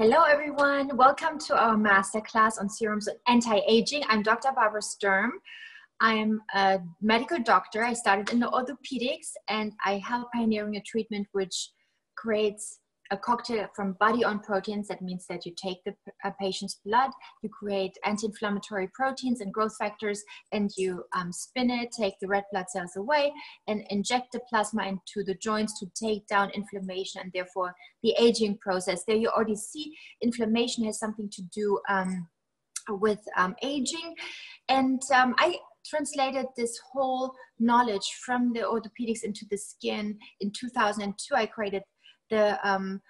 Hello, everyone. Welcome to our masterclass on serums and anti-aging. I'm Dr. Barbara Sturm. I'm a medical doctor. I started in the orthopedics and I help pioneering a treatment which creates a cocktail from body on proteins. That means that you take the patient's blood, you create anti inflammatory proteins and growth factors, and you um, spin it, take the red blood cells away, and inject the plasma into the joints to take down inflammation and therefore the aging process. There you already see inflammation has something to do um, with um, aging. And um, I translated this whole knowledge from the orthopedics into the skin. In 2002, I created the um,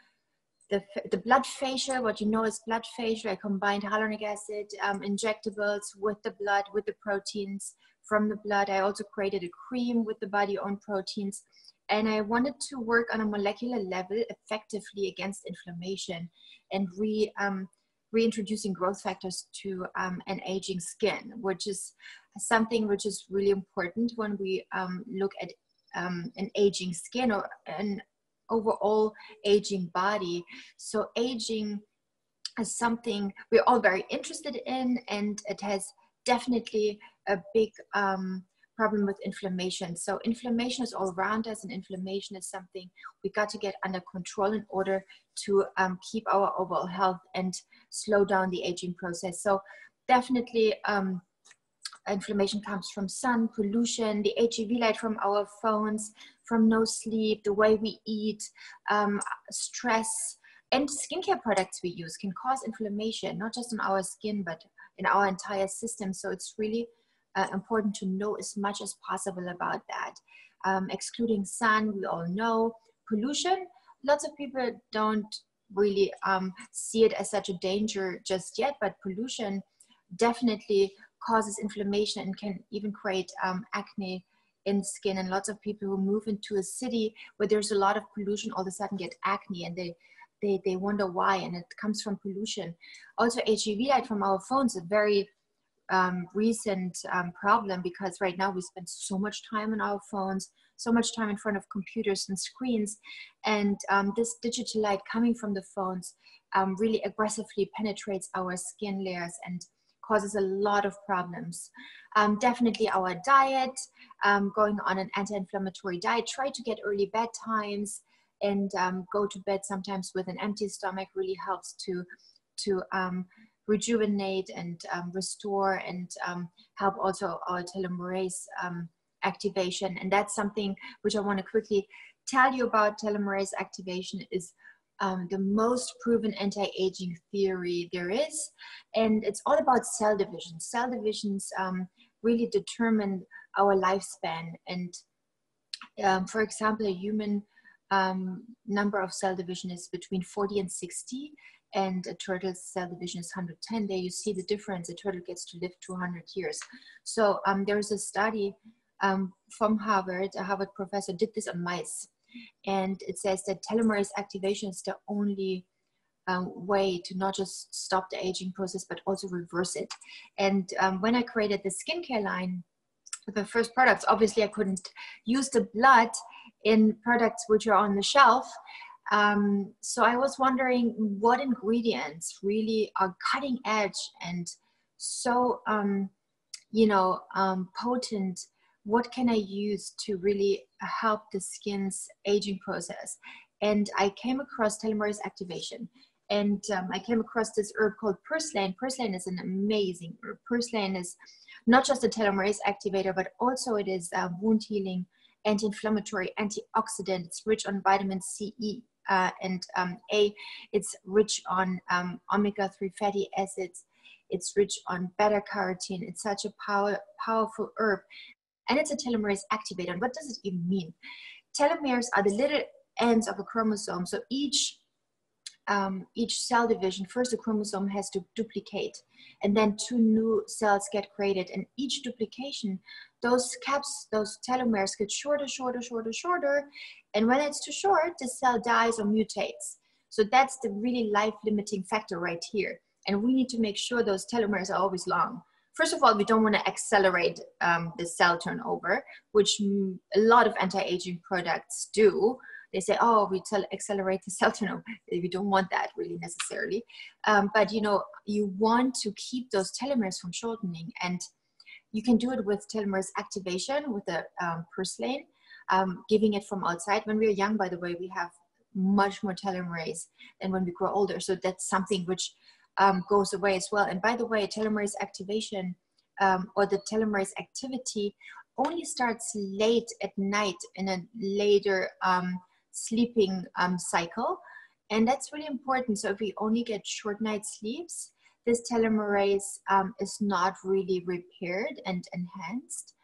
the, the blood facial, what you know is blood facial. I combined hyaluronic acid um, injectables with the blood, with the proteins from the blood. I also created a cream with the body owned proteins. And I wanted to work on a molecular level effectively against inflammation and re, um, reintroducing growth factors to um, an aging skin, which is something which is really important when we um, look at um, an aging skin or an overall aging body. So aging is something we're all very interested in, and it has definitely a big um, problem with inflammation. So inflammation is all around us, and inflammation is something we got to get under control in order to um, keep our overall health and slow down the aging process. So definitely. Um, inflammation comes from sun, pollution, the HEV light from our phones, from no sleep, the way we eat, um, stress, and skincare products we use can cause inflammation, not just on our skin, but in our entire system. So it's really uh, important to know as much as possible about that. Um, excluding sun, we all know. Pollution, lots of people don't really um, see it as such a danger just yet, but pollution definitely causes inflammation and can even create um, acne in skin. And lots of people who move into a city where there's a lot of pollution all of a sudden get acne and they they, they wonder why. And it comes from pollution. Also hev light from our phones a very um, recent um, problem because right now we spend so much time on our phones so much time in front of computers and screens. And um, this digital light coming from the phones um, really aggressively penetrates our skin layers and causes a lot of problems. Um, definitely our diet, um, going on an anti-inflammatory diet, try to get early bedtimes and um, go to bed sometimes with an empty stomach really helps to, to um, rejuvenate and um, restore and um, help also our telomerase activation. And that's something which I wanna quickly tell you about telomerase activation is um, the most proven anti-aging theory there is and it's all about cell division. Cell divisions um, really determine our lifespan and um, for example a human um, number of cell division is between 40 and 60 and a turtle's cell division is 110 there you see the difference. A turtle gets to live 200 years. So um, there's a study um, from harvard. A harvard professor did this on mice and it says that telomerase activation is the only um, way to not just stop the aging process, but also reverse it. And um, when I created the skincare line, the first products, obviously I couldn't use the blood in products which are on the shelf. Um, so I was wondering what ingredients really are cutting edge and so, um, you know, um, potent what can I use to really help the skin's aging process? And I came across telomerase activation. And um, I came across this herb called purslane. Purslane is an amazing herb. Purslane is not just a telomerase activator, but also it is a wound healing, anti-inflammatory, antioxidant. It's rich on vitamin C, E, uh, and um, A. It's rich on um, omega-3 fatty acids. It's rich on beta carotene. It's such a power, powerful herb and it's a telomerase activator. And what does it even mean? Telomeres are the little ends of a chromosome. So each um, each cell division, first the chromosome has to duplicate, and then two new cells get created. And each duplication, those caps, those telomeres get shorter, shorter, shorter, shorter. And when it's too short, the cell dies or mutates. So that's the really life limiting factor right here. And we need to make sure those telomeres are always long first of all, we don't want to accelerate um, the cell turnover, which a lot of anti-aging products do. They say, oh, we tell, accelerate the cell turnover. We don't want that. really necessarily. Um, but you know, you want to keep those telomeres from shortening, and you can do it with telomerase activation with the um, purslane, um, giving it from outside. When we're young, by the way, we have much more telomerase than when we grow older. So that's something which um, goes away as well. And by the way, telomerase activation um, or the telomerase activity only starts late at night in a later um, sleeping um, cycle. And that's really important. So if we only get short night sleeps, this telomerase um, is not really repaired and enhanced.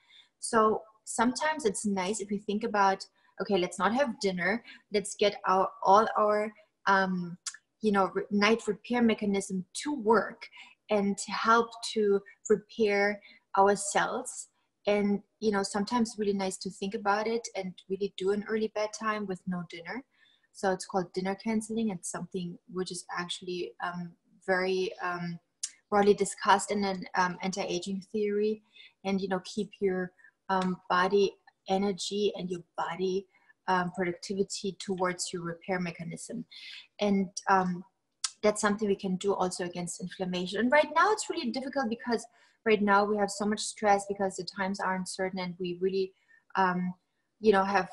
So sometimes it's nice if we think about, okay, let's not have dinner. Let's get our all our um, you know night repair mechanism to work and to help to repair our cells and you know sometimes really nice to think about it and really do an early bedtime with no dinner. So it's called dinner canceling it's something which is actually um, very um, broadly discussed in an um, anti-aging theory. And you know keep your um, body energy and your body um, productivity towards your repair mechanism. And um, that's something we can do also against inflammation. And right now it's really difficult because right now we have so much stress because the times are uncertain and we really um, you know have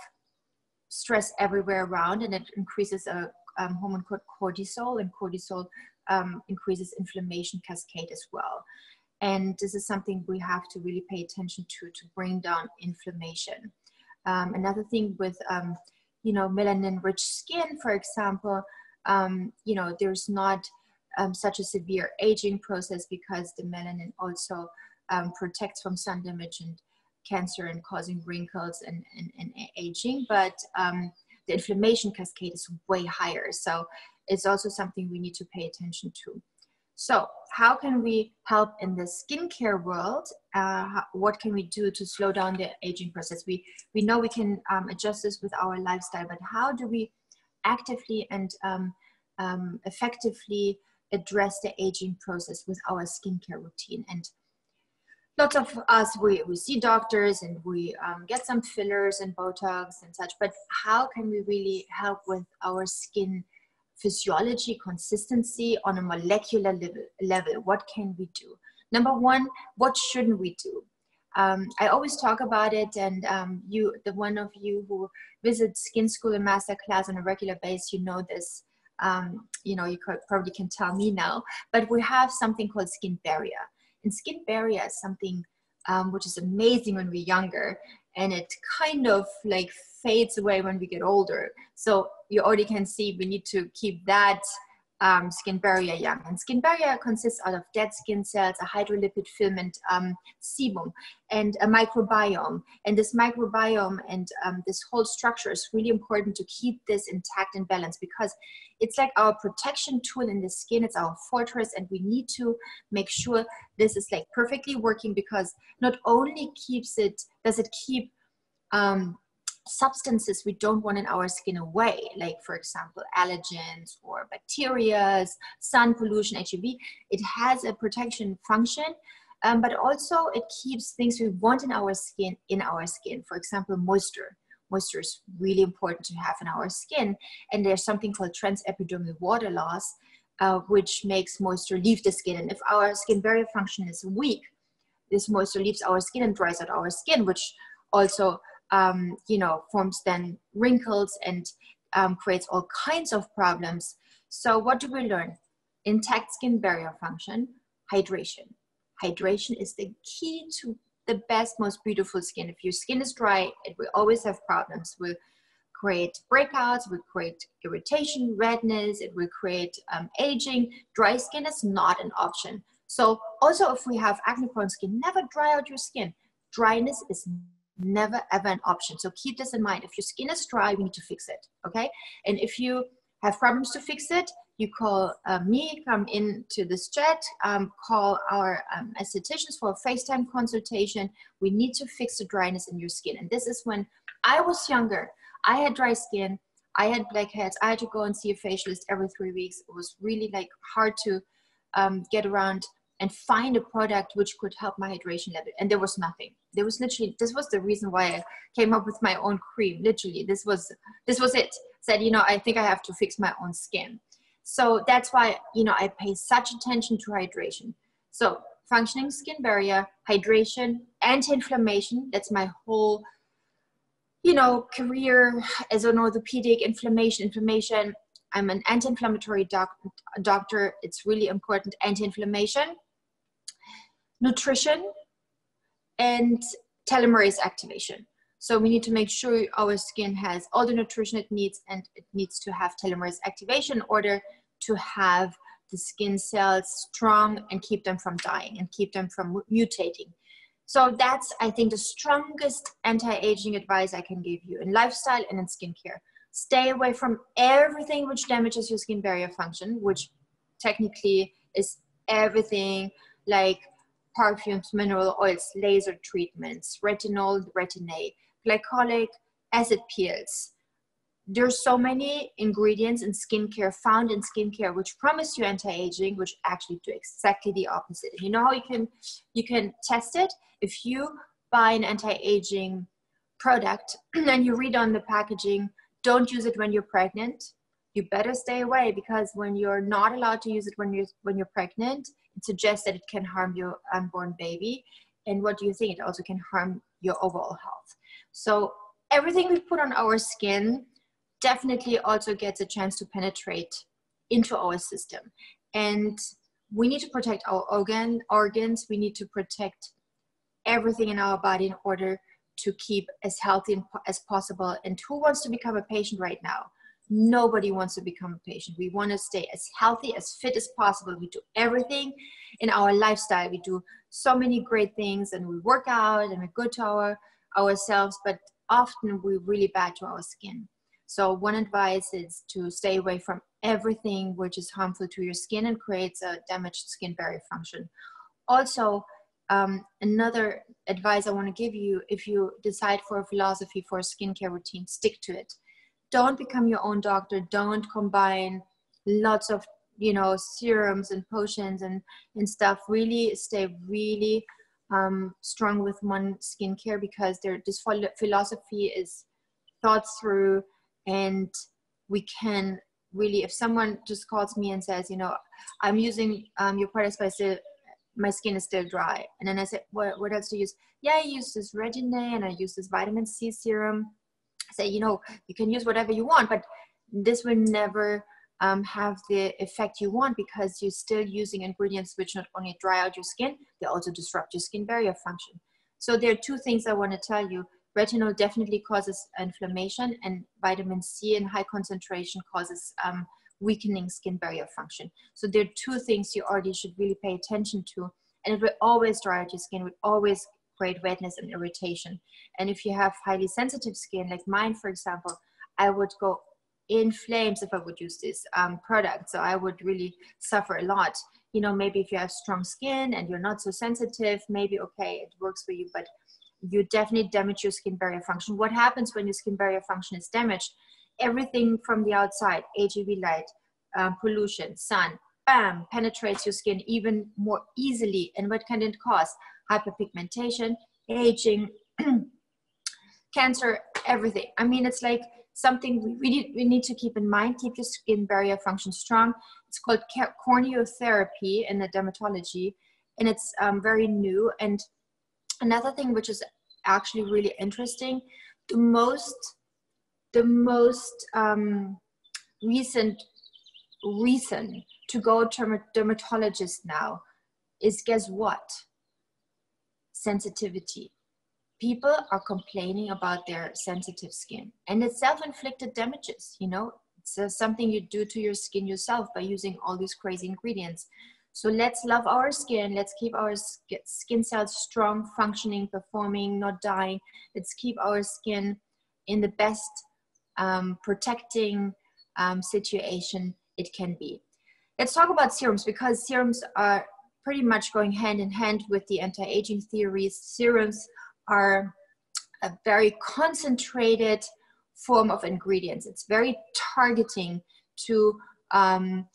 stress everywhere around and it increases a um, hormone called cortisol and cortisol um, increases inflammation cascade as well. And this is something we have to really pay attention to to bring down inflammation um, another thing with um, you know melanin rich skin for example um, you know there's not um, such a severe aging process because the melanin also um, protects from sun damage and cancer and causing wrinkles and, and, and aging, but um, the inflammation cascade is way higher. So it's also something we need to pay attention to. So how can we help in the skincare world? Uh, what can we do to slow down the aging process? We, we know we can um, adjust this with our lifestyle, but how do we actively and um, um, effectively address the aging process with our skincare routine. And lots of us, we, we see doctors and we um, get some fillers and Botox and such, but how can we really help with our skin physiology consistency on a molecular level, level? What can we do? Number one, what shouldn't we do? Um, I always talk about it, and um, you, the one of you who visits skin school and master class on a regular basis, you know this um, you know, you probably can tell me now, but we have something called skin barrier. And skin barrier is something um, which is amazing when we're younger and it kind of like fades away when we get older. So you already can see we need to keep that um, skin barrier young. And skin barrier consists out of dead skin cells, a hydrolipid filament um, sebum, and a microbiome. And this microbiome and um, this whole structure is really important to keep this intact and balanced because it's like our protection tool in the skin. It's our fortress, and we need to make sure this is like perfectly working because not only keeps it, does it keep um, substances we don't want in our skin away, like for example, allergens or bacteria, sun pollution, HEV. It has a protection function, um, but also it keeps things we want in our skin in our skin. For example, moisture. Moisture is really important to have in our skin. And there's something called transepidermal water loss, uh, which makes moisture leave the skin. And if our skin barrier function is weak, this moisture leaves our skin and dries out our skin, which also um, you know, forms then wrinkles and um, creates all kinds of problems. So what do we learn? Intact skin barrier function, hydration. Hydration is the key to the best, most beautiful skin. If your skin is dry, it will always have problems. Will create breakouts, will create irritation, redness, it will create um, aging. Dry skin is not an option. So also if we have acne prone skin, never dry out your skin. Dryness is never ever an option. So keep this in mind. If your skin is dry, we need to fix it. Okay. And if you have problems to fix it, you call uh, me, come into this chat, um, call our um, estheticians for a FaceTime consultation. We need to fix the dryness in your skin. And this is when I was younger, I had dry skin, I had blackheads, I had to go and see a facialist every three weeks. It was really like hard to um, get around and find a product which could help my hydration level. And there was nothing. There was literally this was the reason why I came up with my own cream. Literally, this was this was it. Said, you know, I think I have to fix my own skin. So that's why, you know, I pay such attention to hydration. So functioning skin barrier, hydration, anti-inflammation, that's my whole, you know, career as an orthopedic inflammation, inflammation. I'm an anti-inflammatory doc- doctor. It's really important. Anti-inflammation, nutrition, and telomerase activation. So we need to make sure our skin has all the nutrition it needs and it needs to have telomerase activation in order to have the skin cells strong and keep them from dying and keep them from mutating. So that's, I think, the strongest anti-aging advice I can give you in lifestyle and in skincare. Stay away from everything which damages your skin barrier function, which technically is everything like perfumes, mineral oils, laser treatments, retinol, retin-A, glycolic acid peels. There's so many ingredients in skincare found in skincare which promise you anti-aging, which actually do exactly the opposite. You know how you can you can test it if you buy an anti-aging product and you read on the packaging, don't use it when you're pregnant. You better stay away because when you're not allowed to use it when you're when you're pregnant, it suggests that it can harm your unborn baby. And what do you think? It also can harm your overall health. So everything we put on our skin definitely also gets a chance to penetrate into our system. And we need to protect our organ organs. We need to protect everything in our body in order to keep as healthy as possible. And who wants to become a patient right now? Nobody wants to become a patient. We want to stay as healthy, as fit as possible. We do everything in our lifestyle. We do so many great things and we work out and we're good to our ourselves, but often we're really bad to our skin. So one advice is to stay away from everything which is harmful to your skin and creates a damaged skin barrier function. Also, um, another advice I want to give you if you decide for a philosophy for a skincare routine, stick to it. Don't become your own doctor. Don't combine lots of you know serums and potions and and stuff. Really stay really um, strong with one skincare because there this philosophy is thought through and we can really if someone just calls me and says you know i'm using um, your products but still my skin is still dry and then i said what, what else do you use yeah i use this retin a and i use this vitamin c serum say you know you can use whatever you want but this will never um, have the effect you want because you're still using ingredients which not only dry out your skin, they also disrupt your skin barrier function. So there are two things I want to tell you. Retinol definitely causes inflammation and vitamin C in high concentration causes um, weakening skin barrier function. So there are two things you already should really pay attention to. And it will always dry out your skin, will always create redness and irritation. And if you have highly sensitive skin, like mine, for example, I would go in flames if I would use this um, product. So I would really suffer a lot. You know, maybe if you have strong skin and you're not so sensitive, maybe okay, it works for you, but you definitely damage your skin barrier function. What happens when your skin barrier function is damaged? Everything from the outside, HEV light, um, pollution, sun, bam, penetrates your skin even more easily. And what can it cause? Hyperpigmentation, aging, cancer, everything. I mean, it's like something we really we need to keep in mind. Keep your skin barrier function strong. It's called corneotherapy in the dermatology, and it's um, very new. And another thing which is actually really interesting, the most the most um, recent reason to go to a dermatologist now is guess what? Sensitivity. People are complaining about their sensitive skin and it's self-inflicted damages you know? It's uh, something you do to your skin yourself by using all these crazy ingredients. So let's love our skin. Let's keep our skin cells strong functioning performing not dying. Let's keep our skin in the best um, protecting um, situation it can be. Let's talk about serums because serums are pretty much going hand in hand with the anti-aging theories serums are a very concentrated form of ingredients. It's very targeting to um,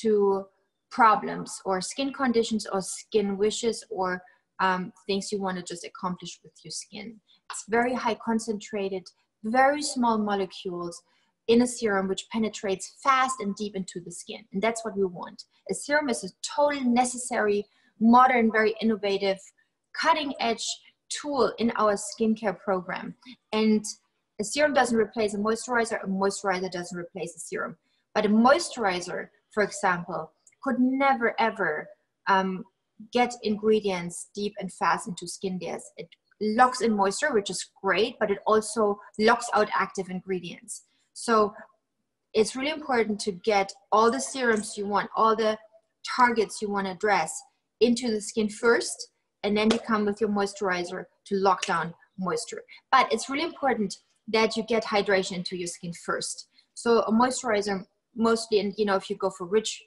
to problems or skin conditions or skin wishes or um, things you want to just accomplish with your skin. It's very high concentrated, very small molecules, in a serum which penetrates fast and deep into the skin. And that's what we want. A serum is a totally necessary, modern, very innovative, cutting edge tool in our skincare program. And a serum doesn't replace a moisturizer, a moisturizer doesn't replace a serum. But a moisturizer, for example, could never ever um, get ingredients deep and fast into skin layers. It locks in moisture, which is great, but it also locks out active ingredients. So it's really important to get all the serums you want, all the targets you want to address into the skin first, and then you come with your moisturizer to lock down moisture. But it's really important that you get hydration into your skin first. So a moisturizer mostly, and you know, if you go for rich,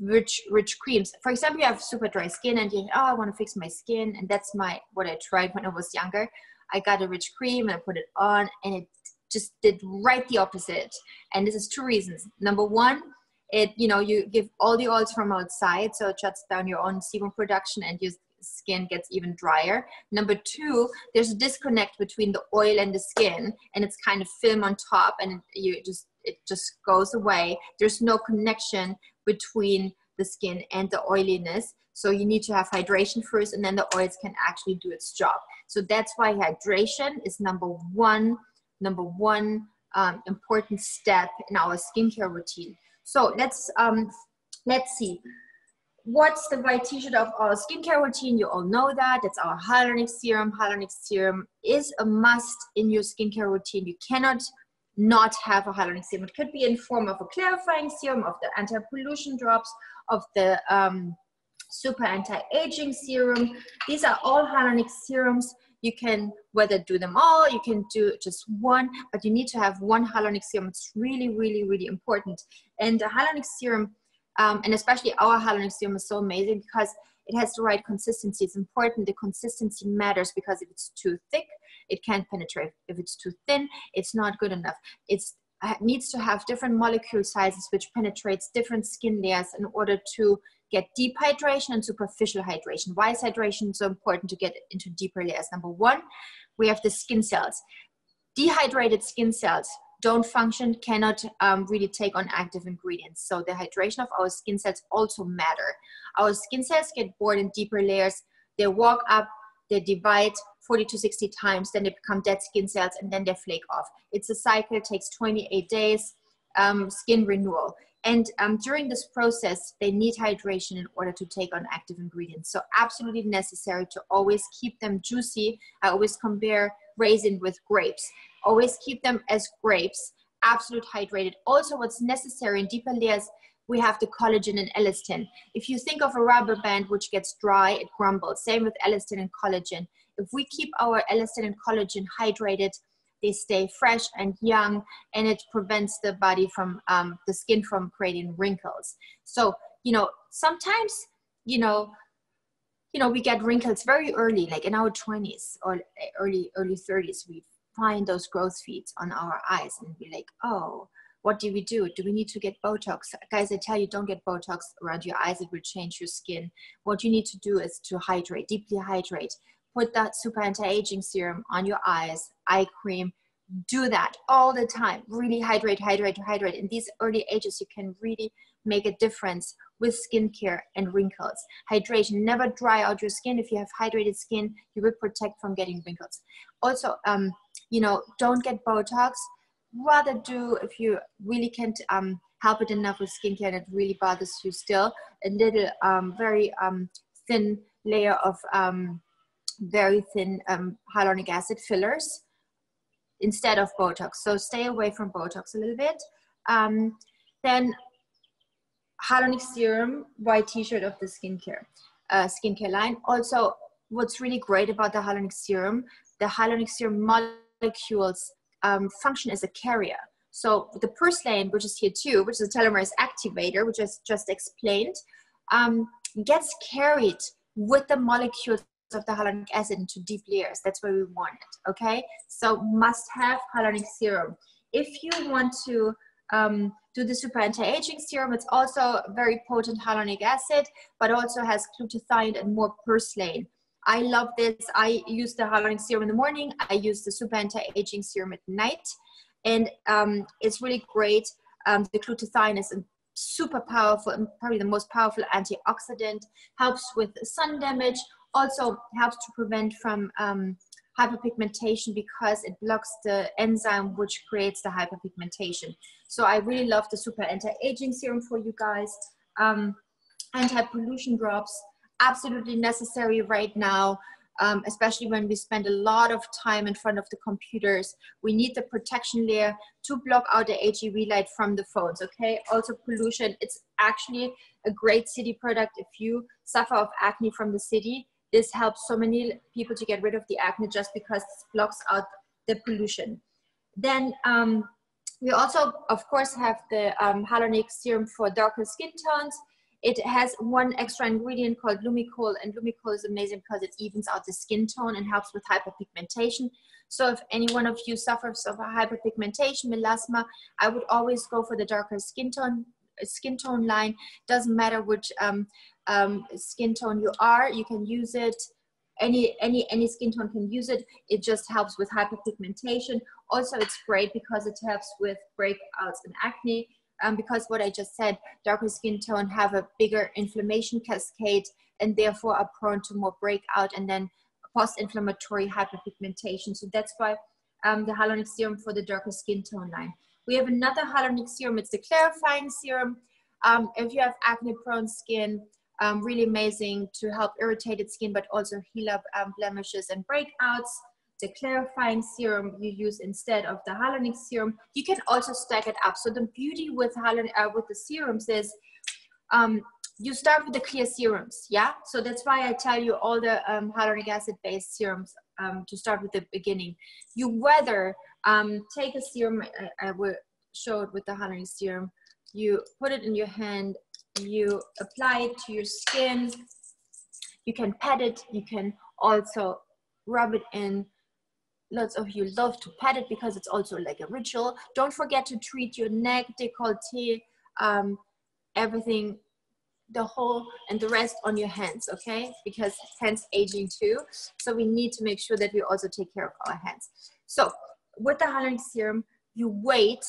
rich, rich creams, for example, you have super dry skin and you, oh, I want to fix my skin, and that's my what I tried when I was younger. I got a rich cream and I put it on, and it just did right the opposite. And this is two reasons. Number one, it you know you give all the oils from outside, so it shuts down your own sebum production, and your skin gets even drier. Number two, there's a disconnect between the oil and the skin, and it's kind of film on top, and you just it just goes away. There's no connection between the skin and the oiliness. So you need to have hydration first, and then the oils can actually do its job. So that's why hydration is number one number one um, important step in our skincare routine. So let's um, let's see. What's the right t-shirt of our skincare routine? You all know that. It's our hyaluronic serum. Hyaluronic serum is a must in your skincare routine. You cannot not have a hyaluronic serum. It could be in form of a clarifying serum, of the anti-pollution drops, of the um, super anti-aging serum. These are all hyaluronic serums you can whether do them all you can do just one but you need to have one hyaluronic serum. It's really really really important. And the hyaluronic serum um, and especially our hyaluronic serum is so amazing because it has the right consistency. It's important the consistency matters because if it's too thick it can't penetrate. If it's too thin it's not good enough. It's it needs to have different molecule sizes which penetrates different skin layers in order to get deep hydration and superficial hydration. Why is hydration so important to get into deeper layers? Number one, we have the skin cells. Dehydrated skin cells don't function, cannot um, really take on active ingredients. So the hydration of our skin cells also matter. Our skin cells get bored in deeper layers. They walk up, they divide 40 to 60 times, then they become dead skin cells, and then they flake off. It's a cycle, it takes 28 days, um, skin renewal. And um, during this process, they need hydration in order to take on active ingredients. So absolutely necessary to always keep them juicy. I always compare raisin with grapes. Always keep them as grapes, absolute hydrated. Also what's necessary in deeper layers, we have the collagen and elastin. If you think of a rubber band which gets dry, it crumbles. Same with elastin and collagen. If we keep our elastin and collagen hydrated, they stay fresh and young and it prevents the body from um, the skin from creating wrinkles. So you know sometimes you know you know we get wrinkles very early like in our 20s or early early 30s we find those crow's feet on our eyes and be like oh what do we do? Do we need to get botox? Guys i tell you don't get botox around your eyes. It will change your skin. What you need to do is to hydrate deeply hydrate put that super anti-aging serum on your eyes, eye cream. Do that all the time. Really hydrate, hydrate, hydrate. In these early ages, you can really make a difference with skincare and wrinkles. Hydration, never dry out your skin. If you have hydrated skin, you will protect from getting wrinkles. Also, um, you know, don't get Botox. Rather do, if you really can't um, help it enough with skincare and it really bothers you still, a little um, very um, thin layer of um, very thin um, hyaluronic acid fillers instead of Botox. So stay away from Botox a little bit. Um, then hyaluronic serum, white t-shirt of the skincare, uh, skincare line. Also, what's really great about the hyaluronic serum, the hyaluronic serum molecules um, function as a carrier. So the purslane, which is here too, which is a telomerase activator, which I just explained, um, gets carried with the molecules of the hyaluronic acid into deep layers. That's where we want it, okay? So must have hyaluronic serum. If you want to um, do the super anti-aging serum, it's also very potent hyaluronic acid, but also has glutathione and more purslane. I love this. I use the hyaluronic serum in the morning. I use the super anti-aging serum at night. and um, it's really great. Um, the glutathione is super powerful and probably the most powerful antioxidant, helps with sun damage, also helps to prevent from um, hyperpigmentation because it blocks the enzyme which creates the hyperpigmentation. So I really love the super anti-aging serum for you guys. Um, anti-pollution drops, absolutely necessary right now um, especially when we spend a lot of time in front of the computers. We need the protection layer to block out the HEV light from the phones, okay? Also pollution, it's actually a great city product if you suffer of acne from the city. This helps so many people to get rid of the acne just because it blocks out the pollution. Then um, we also, of course, have the um, hyaluronic serum for darker skin tones. It has one extra ingredient called Lumicol, and Lumicol is amazing because it evens out the skin tone and helps with hyperpigmentation. So if any one of you suffers of hyperpigmentation, melasma, I would always go for the darker skin tone skin tone line. Doesn't matter which um, um, skin tone you are, you can use it. Any, any, any skin tone can use it. It just helps with hyperpigmentation. Also, it's great because it helps with breakouts and acne um, because what I just said, darker skin tone have a bigger inflammation cascade and therefore are prone to more breakout and then post-inflammatory hyperpigmentation. So that's why um, the hyaluronic serum for the darker skin tone line. We have another hyaluronic serum, it's the clarifying serum. Um, if you have acne prone skin, um, really amazing to help irritated skin, but also heal up um, blemishes and breakouts the clarifying serum you use instead of the hyaluronic serum. You can also stack it up. So the beauty with hyaluronic, uh, with the serums is um, you start with the clear serums, yeah? So that's why I tell you all the um, hyaluronic acid based serums um, to start with the beginning. You whether um, take a serum, I, I will show it with the hyaluronic serum, you put it in your hand, you apply it to your skin, you can pat it, you can also rub it in lots of you love to pat it because it's also like a ritual. Don't forget to treat your neck, décolleté, um, everything, the whole and the rest on your hands, okay? Because hands aging too. So we need to make sure that we also take care of our hands. So with the hyaluronic serum, you wait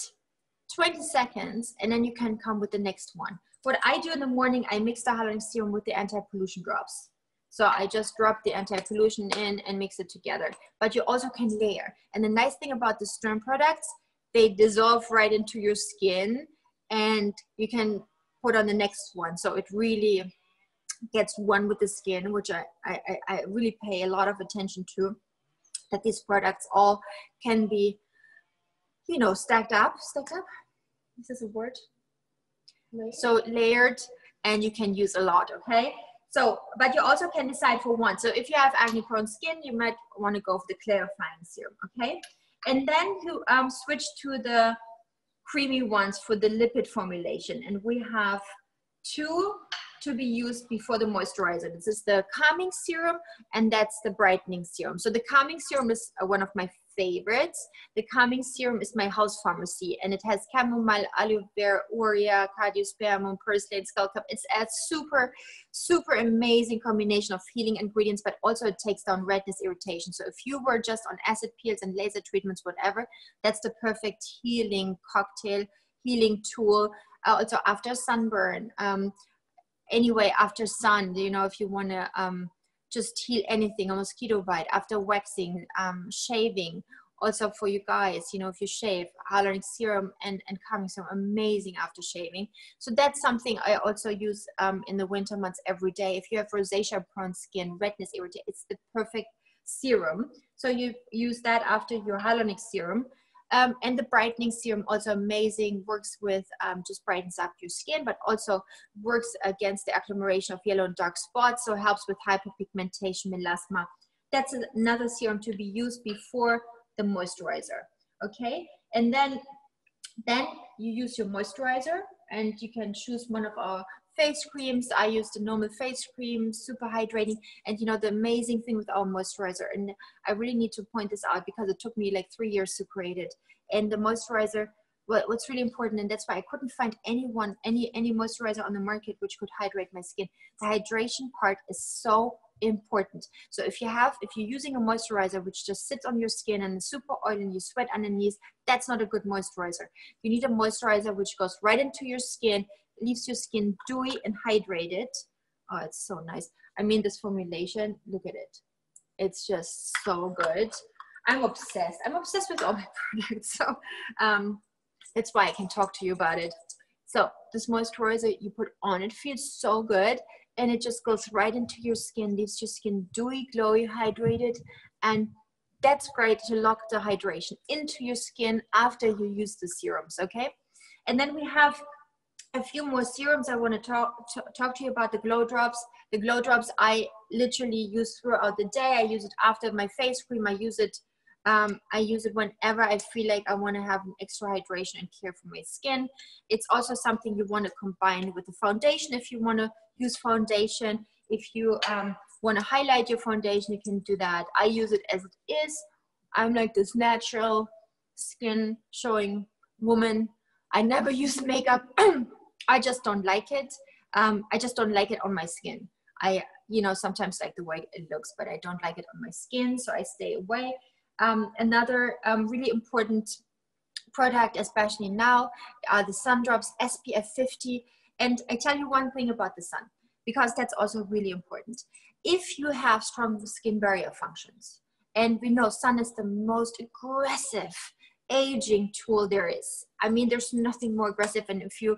20 seconds and then you can come with the next one. What I do in the morning, I mix the hyaluronic serum with the anti-pollution drops. So I just drop the anti-pollution in and mix it together. But you also can layer. And the nice thing about the Sturm products, they dissolve right into your skin and you can put on the next one. So it really gets one with the skin, which I, I, I really pay a lot of attention to, that these products all can be, you know, stacked up, stacked up, is this a word? So layered and you can use a lot, okay? So, but you also can decide for one. So if you have acne prone skin, you might want to go for the clarifying serum, okay? And then you um, switch to the creamy ones for the lipid formulation. And we have two to be used before the moisturizer. This is the calming serum and that's the brightening serum. So the calming serum is uh, one of my favorites. The calming serum is my house pharmacy and it has chamomile, aloe vera, urea, cardiospermum, purslane, skullcap. It's a super, super amazing combination of healing ingredients, but also it takes down redness, irritation. So if you were just on acid peels and laser treatments, whatever, that's the perfect healing cocktail, healing tool. Uh, also after sunburn, um, anyway, after sun, you know, if you want to um, just heal anything, a mosquito bite, after waxing, um, shaving. Also for you guys, you know, if you shave, hyaluronic serum and, and calming serum, amazing after shaving. So that's something I also use um, in the winter months every day. If you have rosacea prone skin, redness, irritation, it's the perfect serum. So you use that after your hyaluronic serum. Um, and the brightening serum also amazing, works with, um, just brightens up your skin, but also works against the agglomeration of yellow and dark spots, so helps with hyperpigmentation, melasma. That's another serum to be used before the moisturizer, okay? And then, then you use your moisturizer and you can choose one of our face creams. I use the normal face cream, super hydrating. And you know, the amazing thing with our moisturizer, and I really need to point this out because it took me like three years to create it. And the moisturizer, well, what's really important, and that's why I couldn't find anyone, any, any moisturizer on the market which could hydrate my skin. The hydration part is so important. So if you have, if you're using a moisturizer which just sits on your skin and is super oily and you sweat underneath, that's not a good moisturizer. You need a moisturizer which goes right into your skin, leaves your skin dewy and hydrated. Oh, it's so nice. I mean, this formulation, look at it. It's just so good. I'm obsessed. I'm obsessed with all my products. So um, that's why I can talk to you about it. So this moisturizer you put on, it feels so good and it just goes right into your skin, leaves your skin dewy, glowy, hydrated. And that's great to lock the hydration into your skin after you use the serums, okay? And then we have a few more serums I want to talk, talk to you about the glow drops. The glow drops I literally use throughout the day. I use it after my face cream. I use it um, I use it whenever I feel like I want to have an extra hydration and care for my skin. It's also something you want to combine with the foundation if you want to use foundation. If you um, want to highlight your foundation, you can do that. I use it as it is. I'm like this natural skin showing woman. I never use makeup. I just don't like it. Um, I just don't like it on my skin. I, you know, sometimes like the way it looks, but I don't like it on my skin, so I stay away. Um, another um, really important product, especially now, are the sun drops SPF 50. And I tell you one thing about the sun, because that's also really important. If you have strong skin barrier functions, and we know sun is the most aggressive aging tool there is. I mean, there's nothing more aggressive. And if you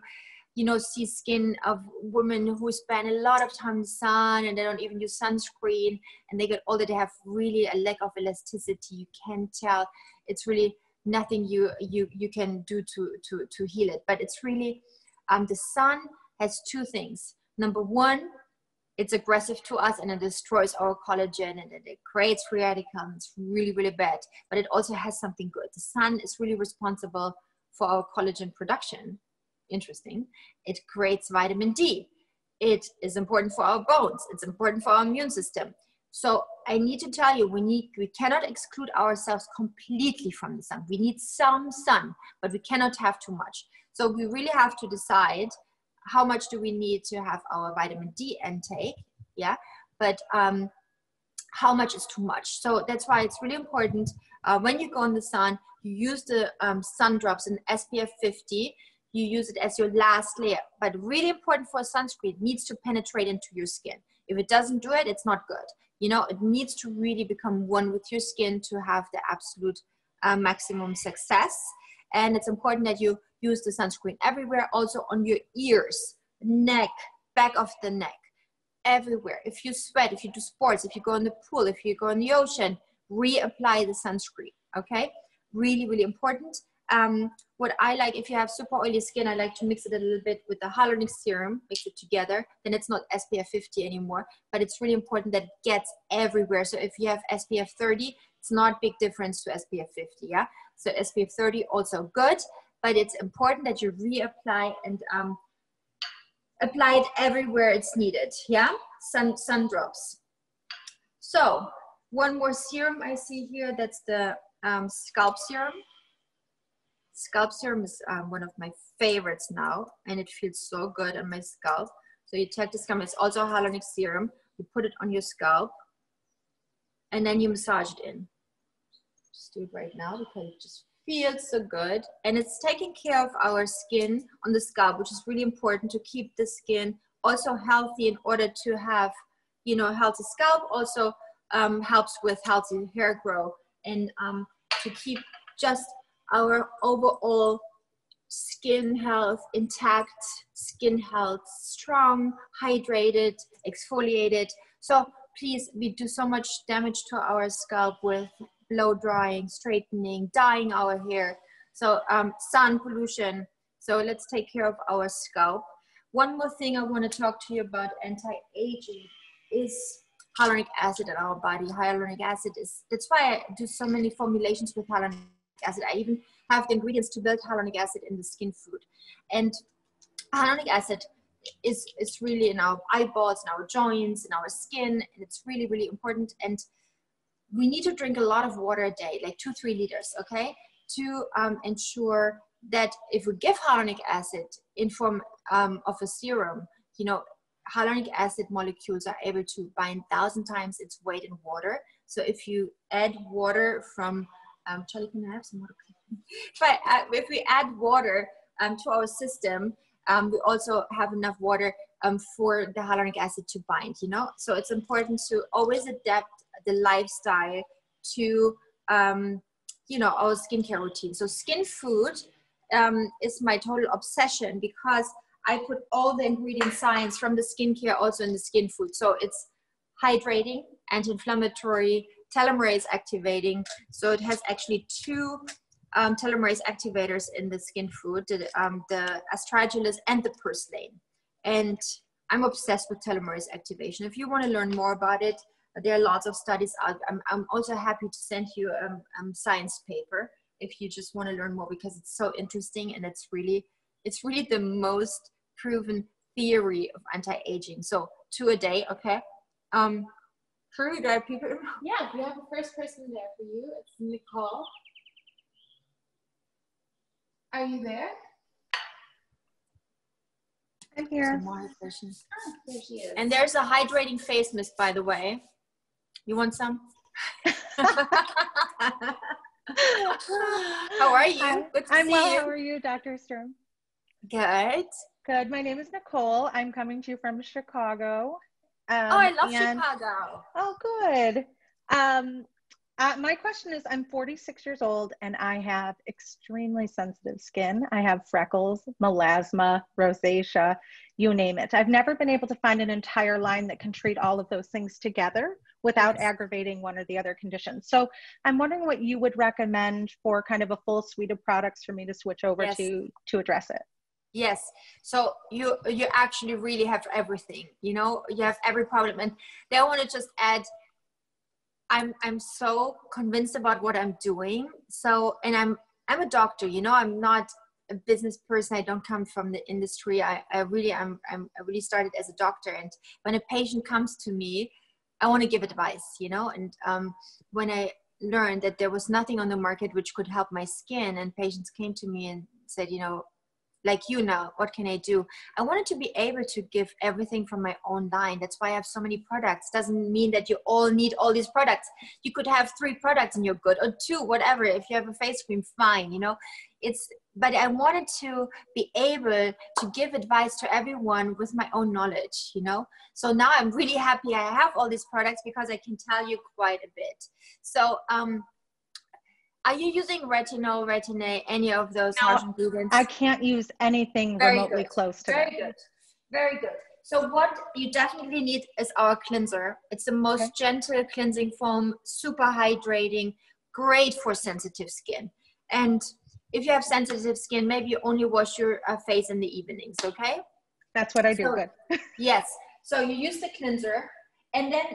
you know, see skin of women who spend a lot of time in the sun and they don't even use sunscreen and they get older, they have really a lack of elasticity. You can tell it's really nothing you you you can do to to to heal it. But it's really um, the sun has two things. Number one, it's aggressive to us and it destroys our collagen and it creates free radicals. It's really, really bad. But it also has something good. The sun is really responsible for our collagen production interesting. It creates vitamin D. It is important for our bones. It's important for our immune system. So I need to tell you, we need we cannot exclude ourselves completely from the sun. We need some sun, but we cannot have too much. So we really have to decide how much do we need to have our vitamin D intake, yeah. But um, how much is too much? So that's why it's really important uh, when you go in the sun, you use the um, sun drops in SPF 50 you use it as your last layer. But really important for sunscreen, needs to penetrate into your skin. If it doesn't do it, it's not good. You know, it needs to really become one with your skin to have the absolute uh, maximum success. And it's important that you use the sunscreen everywhere, also on your ears, neck, back of the neck, everywhere. If you sweat, if you do sports, if you go in the pool, if you go in the ocean, reapply the sunscreen, okay? Really, really important um, what I like, if you have super oily skin, I like to mix it a little bit with the hyaluronic serum, mix it together. Then it's not SPF 50 anymore, but it's really important that it gets everywhere. So if you have SPF 30, it's not big difference to SPF 50, yeah? So SPF 30 also good, but it's important that you reapply and um, apply it everywhere it's needed, yeah? Sun, sun drops. So one more serum I see here, that's the um, scalp serum. Scalp serum is um, one of my favorites now, and it feels so good on my scalp. So you take this, serum, it's also a hyaluronic serum. You put it on your scalp, and then you massage it in. Just do it right now because it just feels so good. And it's taking care of our skin on the scalp, which is really important to keep the skin also healthy in order to have, you know, healthy scalp. Also um, helps with healthy hair growth and um, to keep just our overall skin health intact, skin health strong, hydrated, exfoliated. So please, we do so much damage to our scalp with blow drying, straightening, dyeing our hair. So um, sun pollution. So let's take care of our scalp. One more thing I want to talk to you about anti-aging is hyaluronic acid in our body. Hyaluronic acid is, that's why I do so many formulations with hyaluronic acid. I even have the ingredients to build hyaluronic acid in the skin food. And hyaluronic acid is, is really in our eyeballs, in our joints, in our skin, and it's really, really important. And we need to drink a lot of water a day, like two, three liters, okay, to um, ensure that if we give hyaluronic acid in form um, of a serum, you know, hyaluronic acid molecules are able to bind thousand times its weight in water. So if you add water from, um, Charlie, can I have some water? but if we add water um, to our system, um, we also have enough water um, for the hyaluronic acid to bind, you know? So it's important to always adapt the lifestyle to, um, you know, our skincare routine. So skin food um, is my total obsession because I put all the ingredient science from the skincare also in the skin food. So it's hydrating, anti-inflammatory, telomerase activating. So it has actually two um, telomerase activators in the skin food, the, um, the astragalus and the purslane. And I'm obsessed with telomerase activation. If you want to learn more about it, there are lots of studies out. I'm, I'm also happy to send you a um, um, science paper if you just want to learn more because it's so interesting and it's really it's really the most proven theory of anti-aging. So two a day, okay? Um, True, you got people. Yeah, we have a first person there for you. It's Nicole. Are you there? I'm here. More questions. Ah, there she is. And there's a hydrating face mist, by the way. You want some? How are you? Hi. Good to I'm see well. you. How are you, Dr. Sturm? Good. Good. My name is Nicole. I'm coming to you from Chicago. Um, oh, I love and- Chicago. Oh, good. Um, uh, my question is I'm 46 years old and I have extremely sensitive skin. I have freckles, melasma, rosacea, you name it. I've never been able to find an entire line that can treat all of those things together without aggravating one or the other condition. So I'm wondering what you would recommend for kind of a full suite of products for me to switch over Yes. to to address it. Yes. So you you actually really have everything. You know, you have every problem. And then I want to just add I'm I'm so convinced about what I'm doing. So and I'm I'm a doctor, you know, I'm not a business person. I don't come from the industry. I, I really I'm, I'm I really started as a doctor and when a patient comes to me, I want to give advice, you know, and um, when I learned that there was nothing on the market which could help my skin and patients came to me and said, you know, like you now what can i do? I wanted to be able to give everything from my own line. That's why i have so many products. Doesn't mean that you all need all these products. You could have three products and you're good or two whatever. If you have a face cream fine you know? It's but i wanted to be able to give advice to everyone with my own knowledge you know? So now i'm really happy i have all these products because i can tell you quite a bit. So um are you using retinol, retin-A, any of those No, harsh ingredients? I can't use anything Very remotely good. close to Very that. good. Very good. So what you definitely need is our cleanser. It's the most Okay. gentle cleansing foam, super hydrating, great for sensitive skin. And if you have sensitive skin, maybe you only wash your uh, face in the evenings, okay? That's what I do. So- Good. Yes. So you use the cleanser and then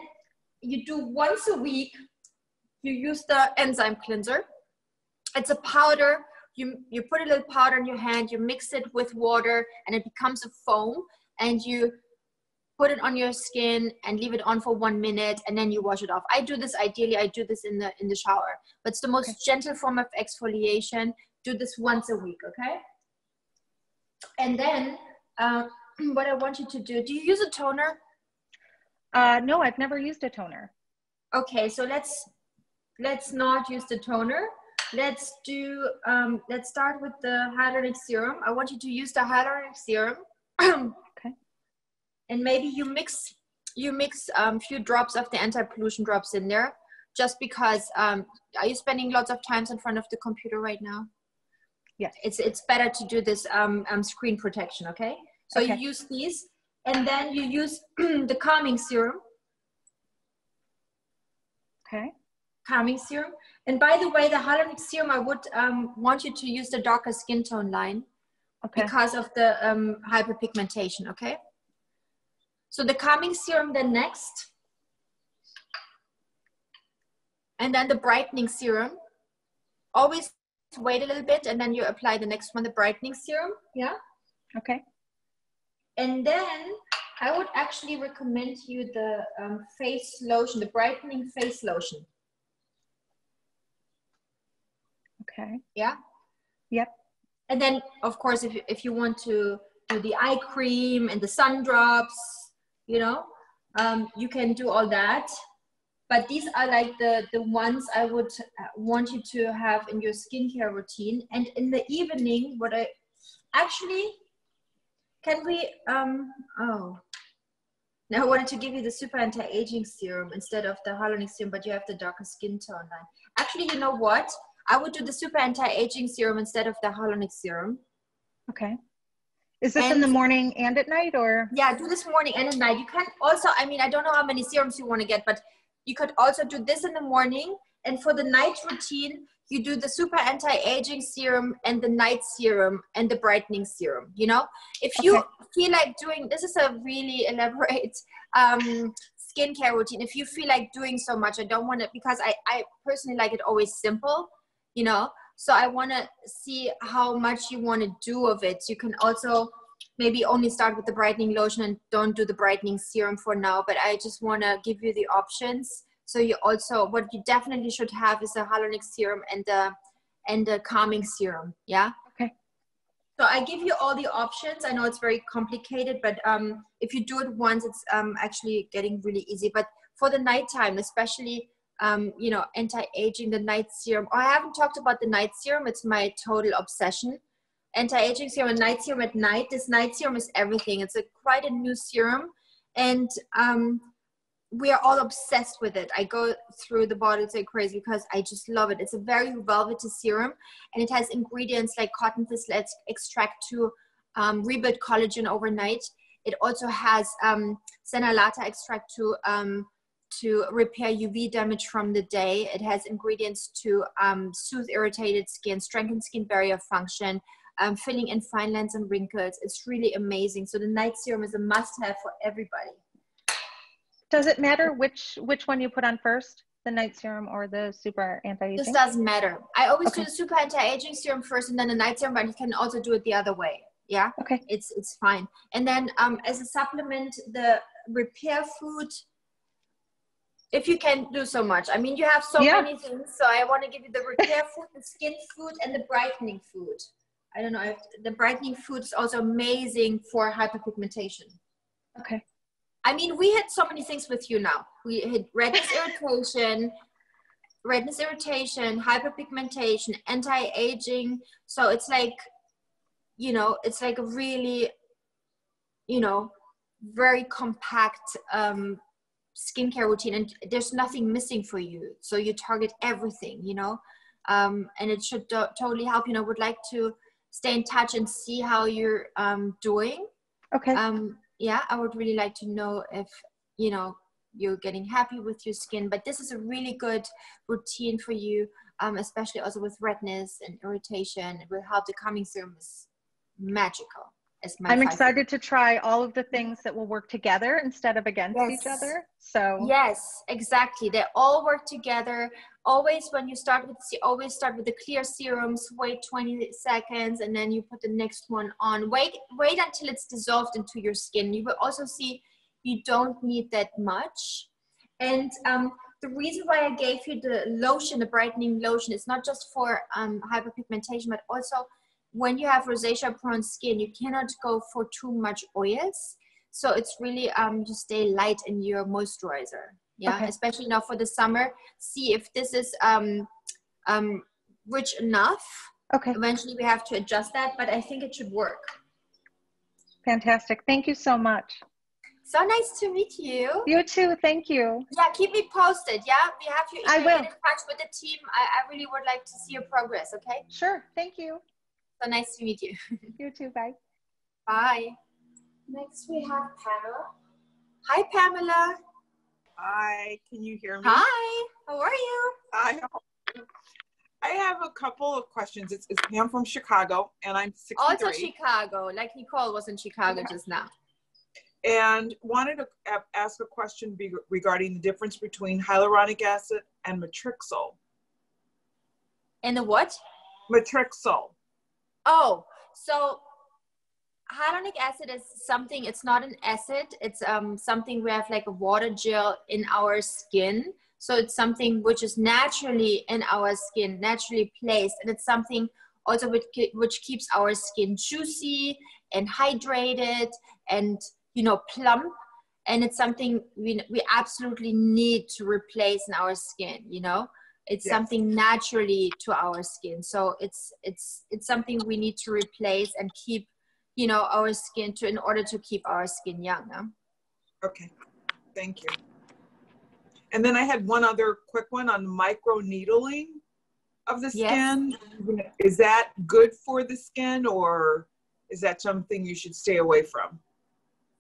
you do once a week, you use the enzyme cleanser. It's a powder. You, you put a little powder in your hand, you mix it with water, and it becomes a foam. And you put it on your skin and leave it on for one minute, and then you wash it off. I do this ideally. I do this in the in the shower, but it's the most Okay. gentle form of exfoliation. Do this once a week, okay? And then um, what I want you to do. Do you use a toner? Uh, no, I've never used a toner. Okay, so let's let's not use the toner. Let's do um, let's start with the hyaluronic serum. I want you to use the hyaluronic serum. Okay. And maybe you mix you mix a um, few drops of the anti-pollution drops in there, just because. Um, are you spending lots of times in front of the computer right now? Yes. It's it's better to do this um, um, screen protection. Okay. So Okay. you use these, and then you use the calming serum. Okay. Calming serum. And by the way, the hyaluronic serum, I would um, want you to use the darker skin tone line Okay. because of the um, hyperpigmentation, okay? So the calming serum then next. And then the brightening serum. Always wait a little bit and then you apply the next one, the brightening serum, yeah? Okay. And then I would actually recommend you the um, face lotion, the brightening face lotion, Okay. yeah? Yep. And then, of course, if you, if you want to do the eye cream and the sun drops, you know um, you can do all that but these are like the the ones i would want you to have in your skincare routine and in the evening what i actually can we um oh now I wanted to give you the super anti-aging serum instead of the hyaluronic serum, but you have the darker skin tone line. Actually, you know what? I would do the super anti-aging serum instead of the hyaluronic serum. Okay. Is this and, in the morning and at night or? Yeah, do this morning and at night. You can also, I mean, I don't know how many serums you want to get, but you could also do this in the morning. And for the night routine, you do the super anti-aging serum and the night serum and the brightening serum you know if you okay. feel like doing this is a really elaborate um, skincare routine if you feel like doing so much i don't want to because i i personally like it always simple you know so i want to see how much you want to do of it you can also maybe only start with the brightening lotion and don't do the brightening serum for now but i just want to give you the options so you also, what you definitely should have is a hyaluronic serum and the, and the calming serum. Yeah. Okay. So I give you all the options. I know it's very complicated, but um, if you do it once, it's um, actually getting really easy. But for the nighttime, especially, um, you know, anti-aging, the night serum. Oh, I haven't talked about the night serum. It's my total obsession. Anti-aging serum and night serum at night. This night serum is everything. It's a quite a new serum, and um, we are all obsessed with it. I go through the bottle like crazy because I just love it. It's a very velvety serum and it has ingredients like cotton thistle extract to um, rebuild collagen overnight. It also has um, extract to um, to repair UV damage from the day. It has ingredients to um, soothe irritated skin, strengthen skin barrier function, um, filling in fine lines and wrinkles. It's really amazing. So the night serum is a must-have for everybody. Does it matter which which one you put on first, the night serum or the super anti-aging? This doesn't matter. I always okay. do the super anti-aging serum first and then the night serum, but you can also do it the other way. Yeah. Okay. It's it's fine. And then um, as a supplement, the repair food. If you can do so much, I mean, you have so yeah. many things. So I want to give you the repair food, the skin food, and the brightening food. I don't know if the brightening food is also amazing for hyperpigmentation. Okay. I mean, we had so many things with you now. We had redness irritation, redness irritation, hyperpigmentation, anti-aging. So it's like, you know, it's like a really, you know, very compact um, skincare routine, and there's nothing missing for you. So you target everything, you know, um, and it should do- totally help. You know, would like to stay in touch and see how you're um, doing. Okay. Um, yeah, I would really like to know if, you know, you're getting happy with your skin. But this is a really good routine for you, um, especially also with redness and irritation. It will help. The calming serum is magical. I'm excited to try all of the things that will work together instead of against yes. each other. So yes, exactly. They all work together. Always when you start with always start with the clear serums. Wait 20 seconds and then you put the next one on. Wait wait until it's dissolved into your skin. You will also see you don't need that much. And um, the reason why I gave you the lotion, the brightening lotion, is not just for um, hyperpigmentation, but also when you have rosacea prone skin, you cannot go for too much oils. So it's really um, just stay light in your moisturizer. Yeah, okay. especially now for the summer. See if this is um, um, rich enough. Okay. Eventually we have to adjust that, but I think it should work. Fantastic. Thank you so much. So nice to meet you. You too. Thank you. Yeah, keep me posted. Yeah, we have you. I will. Get in touch with the team. I, I really would like to see your progress. Okay. Sure. Thank you. So nice to meet you. you too. Bye. Bye. Next, we have Pamela. Hi, Pamela. Hi, can you hear me? Hi, how are you? Hi. I have a couple of questions. It's, it's Pam from Chicago, and I'm 63. Also Chicago, like Nicole was in Chicago just now. And wanted to ask a question regarding the difference between hyaluronic acid and matrixyl. And the what? Matrixyl. Oh, so hyaluronic acid is something, it's not an acid, it's um, something we have like a water gel in our skin. So it's something which is naturally in our skin, naturally placed. And it's something also which, which keeps our skin juicy and hydrated and, you know, plump. and it's something we, we absolutely need to replace in our skin you know it's Yes. something naturally to our skin so it's it's it's something we need to replace and keep you know our skin to in order to keep our skin young huh? Okay, thank you. And then I had one other quick one on micro needling of the Yes. skin. Is that good for the skin or is that something you should stay away from?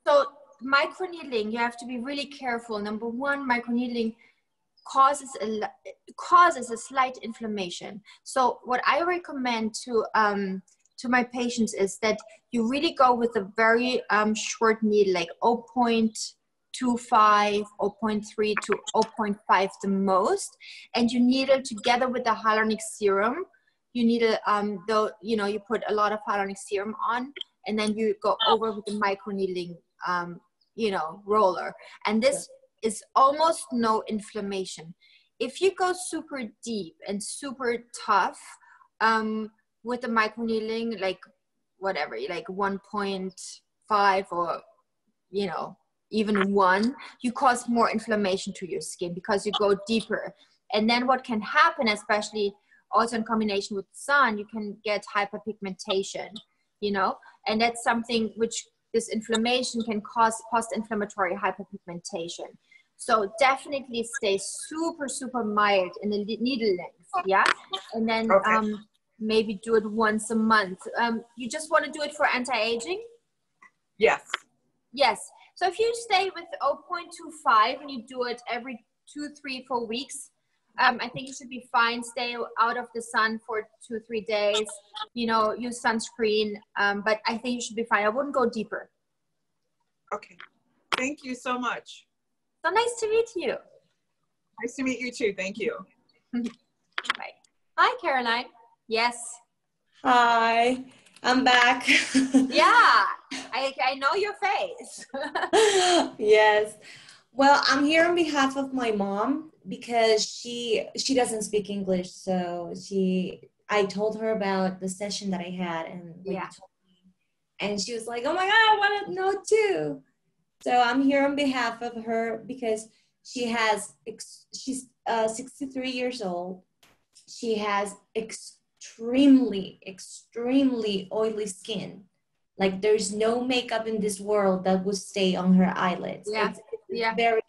So microneedling, you have to be really careful. Number one, microneedling causes a causes a slight inflammation. So what I recommend to um, to my patients is that you really go with a very um, short needle, like 0.25, 0.3 to 0.5 the most, and you needle together with the hyaluronic serum. You needle um, though you know you put a lot of hyaluronic serum on, and then you go over with the microneedling um, you know roller and this is almost no inflammation. If you go super deep and super tough um, with the microneedling like whatever like 1.5 or you know even one you cause more inflammation to your skin because you go deeper. And then what can happen especially also in combination with sun you can get hyperpigmentation you know? And that's something which this inflammation can cause post-inflammatory hyperpigmentation. So definitely stay super, super mild in the needle length, yeah? And then Okay. um, maybe do it once a month. Um, you just want to do it for anti-aging? Yes. Yes. So if you stay with 0.25 and you do it every two, three, four weeks, um, I think you should be fine. Stay out of the sun for two, three days. You know, use sunscreen. Um, but I think you should be fine. I wouldn't go deeper. Okay. Thank you so much. So nice to meet you. Nice to meet you too. Thank you. Bye. Hi, Caroline. Yes. Hi, I'm back. Yeah. I, I know your face. yes. Well, I'm here on behalf of my mom because she she doesn't speak English, so she I told her about the session that I had and what Yeah. told me, and she was like, "Oh my god, I want to know too." So I'm here on behalf of her because she has ex- she's uh, 63 years old. She has extremely extremely oily skin. Like there's no makeup in this world that would stay on her eyelids. Yeah, It's, it's yeah. very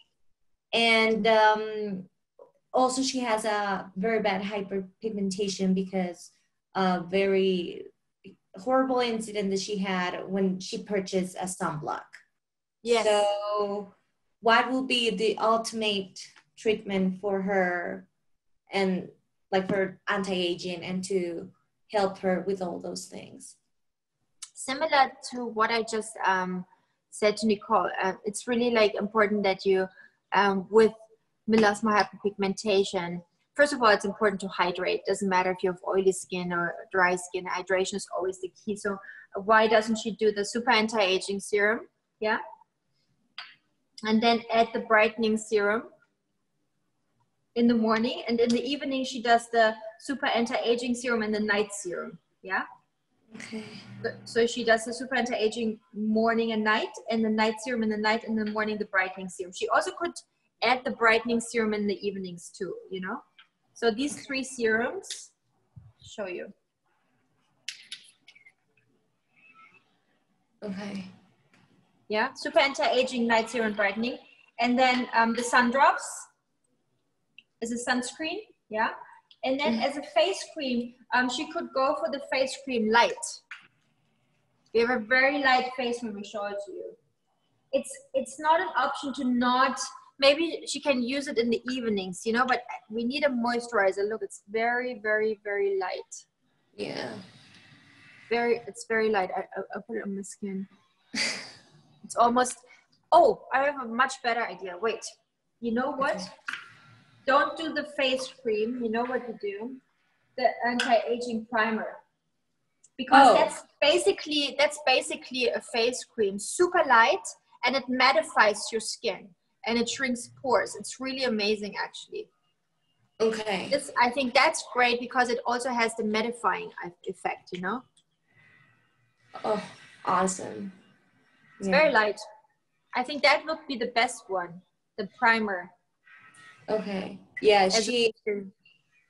and um, also she has a very bad hyperpigmentation because a very horrible incident that she had when she purchased a sunblock. Yes. So, what will be the ultimate treatment for her and like for anti-aging and to help her with all those things? Similar to what I just um, said to Nicole, uh, it's really like important that you, um, with melasma hyperpigmentation, first of all, it's important to hydrate. Doesn't matter if you have oily skin or dry skin. Hydration is always the key. So why doesn't she do the super anti-aging serum? Yeah. And then add the brightening serum in the morning, and in the evening she does the super anti-aging serum and the night serum. Yeah. Okay. So- So she does the super anti-aging morning and night, and the night serum in the night, and the morning the brightening serum. She also could add the brightening serum in the evenings too. You know. So these three serums, show you. Okay. Yeah, super anti-aging night serum brightening, and then um, the sun drops is a sunscreen. Yeah, and then as a face cream, um, she could go for the face cream light. We have a very light face when we show it to you. It's it's not an option to not. Maybe she can use it in the evenings, you know. But we need a moisturizer. Look, it's very, very, very light. Yeah. Very, it's very light. I, I, I'll put it on my skin. It's almost. Oh, I have a much better idea. Wait, you know what? Don't do the face cream. You know what to do? The anti-aging primer, because Oh. that's basically that's basically a face cream, super light, and it mattifies your skin and it shrinks pores. It's really amazing, actually. Okay. This I think that's great because it also has the mattifying effect. You know, Oh, awesome. It's very light. I think that would be the best one, the primer. Okay. Yeah, As she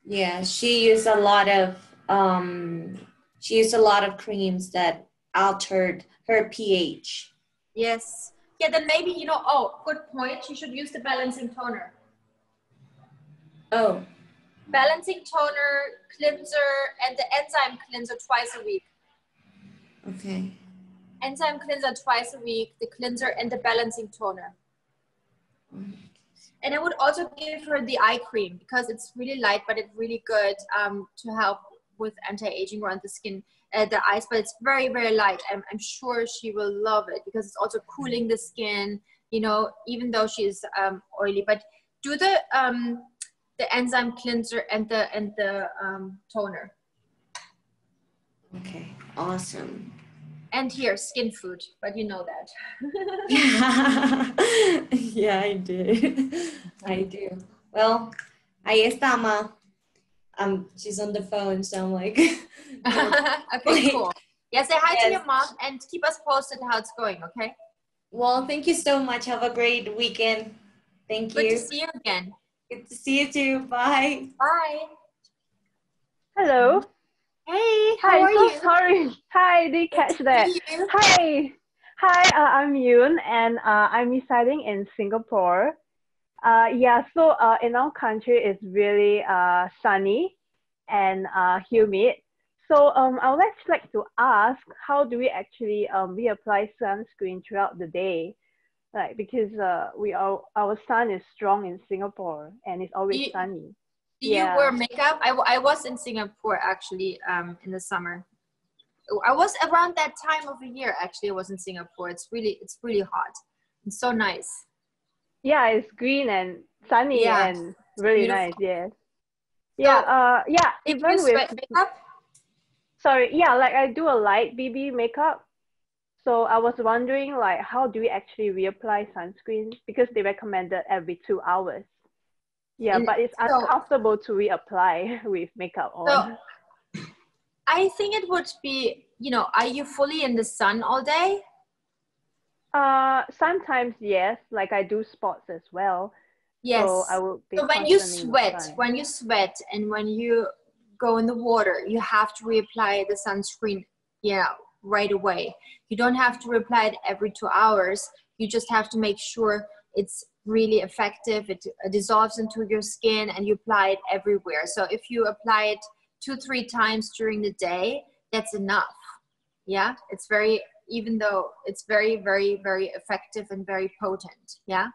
yeah, she used a lot of um she used a lot of creams that altered her pH. Yes. Yeah, then maybe, you know, oh, good point. You should use the balancing toner. Oh, Balancing toner, cleanser, and the enzyme cleanser twice a week. okay. Enzyme cleanser twice a week, the cleanser and the balancing toner. And I would also give her the eye cream because it's really light, but it's really good um, to help with anti-aging around the skin, uh, the eyes. But it's very, very light. I'm, I'm sure she will love it because it's also cooling the skin. You know, even though she's um, oily. But do the um, the enzyme cleanser and the and the um, toner. Okay. Awesome. And here, skin food. But you know that. yeah, I do I do. Well, ahí está, ma. Um, she's on the phone, so I'm like, okay, cool. Yeah, say hi to your mom and keep us posted how it's going, okay? well, thank you so much. Have a great weekend. Thank Good you. to see you again. Good to see you too. Bye. Bye. Hello. Hey, how Hi, are so you? sorry. Hi, did you catch that? Hi. Hi, uh, I'm Yoon and uh, I'm residing in Singapore. Uh, yeah, so uh, in our country it's really uh, sunny and uh, humid. So um, I would actually like to ask, how do we actually um, reapply sunscreen throughout the day? Like because uh, we are, our sun is strong in Singapore and it's always You- sunny. Do you wear makeup? I, I was in Singapore actually um, in the summer. I was around that time of the year actually. I was in Singapore. It's really it's really hot. It's so nice. Yeah, it's green and sunny Yeah. and really Beautiful. nice. Yes. Yeah. So, uh. Yeah. Even with makeup? sorry. Yeah. Like I do a light BB makeup. So I was wondering, like, how do we actually reapply sunscreen? Because they recommended every two hours. Yeah, And but it's so- uncomfortable to reapply with makeup on. So I think it would be, you know, are you fully in the sun all day? uh, sometimes yes, like I do sports as well. Yes. So I will be. So when you constantly in the sweat, when you sweat and when you go in the water, you have to reapply the sunscreen, yeah, right away. You don't have to reapply it every two hours. You just have to make sure it's really effective. It dissolves into your skin and you apply it everywhere. So if you apply it two, three times during the day, that's enough. Yeah, it's very, even though it's very, very, very effective and very potent. Yeah.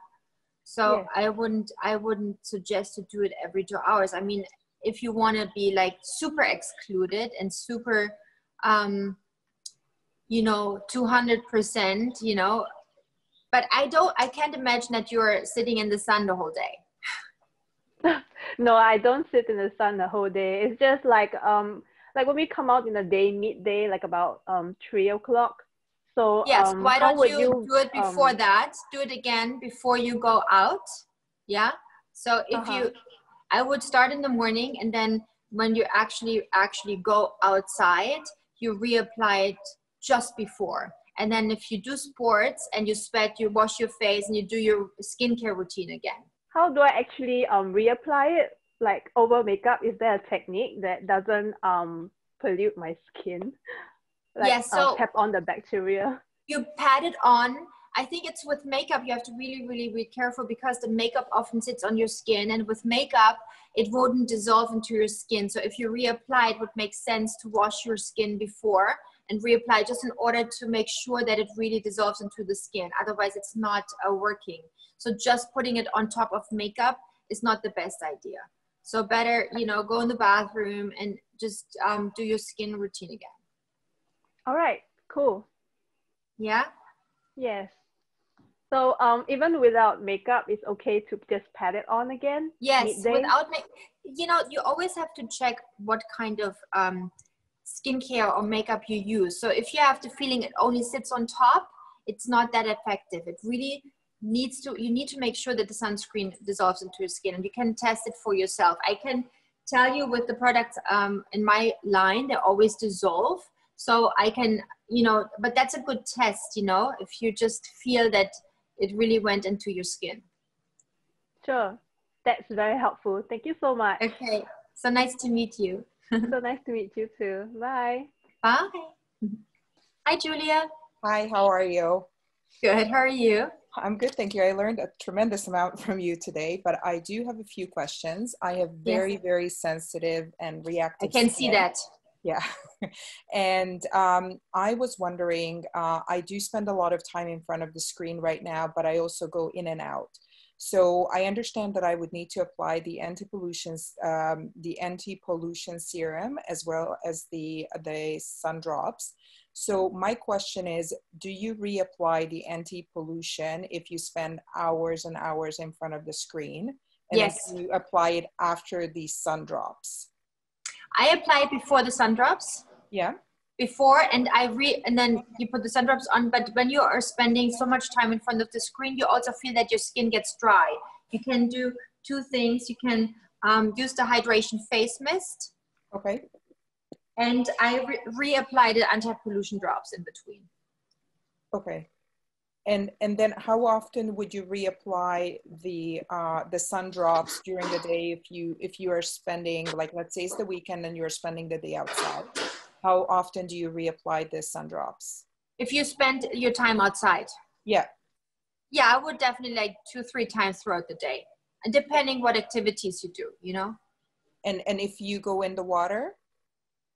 So Yes. I wouldn't I wouldn't suggest to do it every two hours. I mean, if you want to be like super excluded and super, um, you know, two hundred percent, you know, but I don't. I can't imagine that you're sitting in the sun the whole day. no, I don't sit in the sun the whole day. It's just like um like when we come out in the day, midday, like about um three o'clock. So Yes. um, Why don't would you, do it before um, that? Do it again before you go out. Yeah. So if Uh-huh. you, I would start in the morning, and then when you actually actually go outside, you reapply it just before. And then if you do sports and you sweat, you wash your face and you do your skincare routine again. How do I actually um reapply it? Like over makeup, is there a technique that doesn't um pollute my skin? Like, Yes, uh, so- tap on the bacteria. you pat it on. I think it's with makeup, you have to really, really be careful because the makeup often sits on your skin. And with makeup, it wouldn't dissolve into your skin. So if you reapply, it would make sense to wash your skin before and reapply just in order to make sure that it really dissolves into the skin. Otherwise, it's not uh, working. So just putting it on top of makeup is not the best idea. So better, you know, go in the bathroom and just um, do your skin routine again. All right, cool. Yeah. Yes. So um even without makeup, it's okay to just pat it on again. Yes, midday? without you know, you always have to check what kind of um, skincare or makeup you use. So if you have the feeling it only sits on top, it's not that effective. It really needs to. You need to make sure that the sunscreen dissolves into your skin, and you can test it for yourself. I can tell you with the products um, in my line, they always dissolve. So I can, you know, but that's a good test. You know, if you just feel that it really went into your skin. Sure. That's very helpful. Thank you so much. Okay. So nice to meet you. so nice to meet you too. Bye. Bye. Hi, Julia. Hi, how are you? Good. How are you? I'm good, thank you. I learned a tremendous amount from you today, but I do have a few questions. I have very, yes. very sensitive and reactive. I can skin. see that. Yeah. and um, I was wondering, uh, I do spend a lot of time in front of the screen right now, but I also go in and out. So I understand that I would need to apply the anti-pollution, um, the anti-pollution serum as well as the the sun drops. So my question is, do you reapply the anti-pollution if you spend hours and hours in front of the screen? And yes. you apply it after the sun drops? I apply it before the sun drops. Yeah. Before and I re and then you put the sun drops on. But when you are spending so much time in front of the screen, you also feel that your skin gets dry. You can do two things. You can um, use the hydration face mist. Okay and I re- reapplied the anti-pollution drops in between. Okay. And and then how often would you reapply the uh, the sun drops during the day if you if you are spending like let's say it's the weekend and you're spending the day outside? How often do you reapply the sun drops? If you spend your time outside. Yeah. Yeah, I would definitely like two three times throughout the day, and depending what activities you do, you know. And and if you go in the water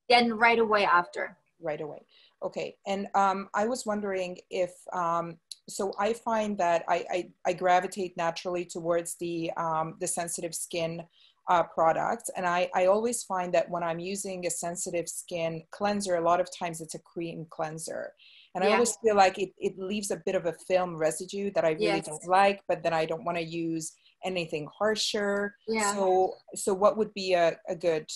then right away after. Right away. Okay. And um, I was wondering if, um, so I find that I, I, I gravitate naturally towards the, um, the sensitive skin uh, products. And I, I always find that when I'm using a sensitive skin cleanser, a lot of times it's a cream cleanser. And yeah. I always feel like it, it leaves a bit of a film residue that I really yes. don't like, but then I don't want to use anything harsher. Yeah. So, so what would be a, a good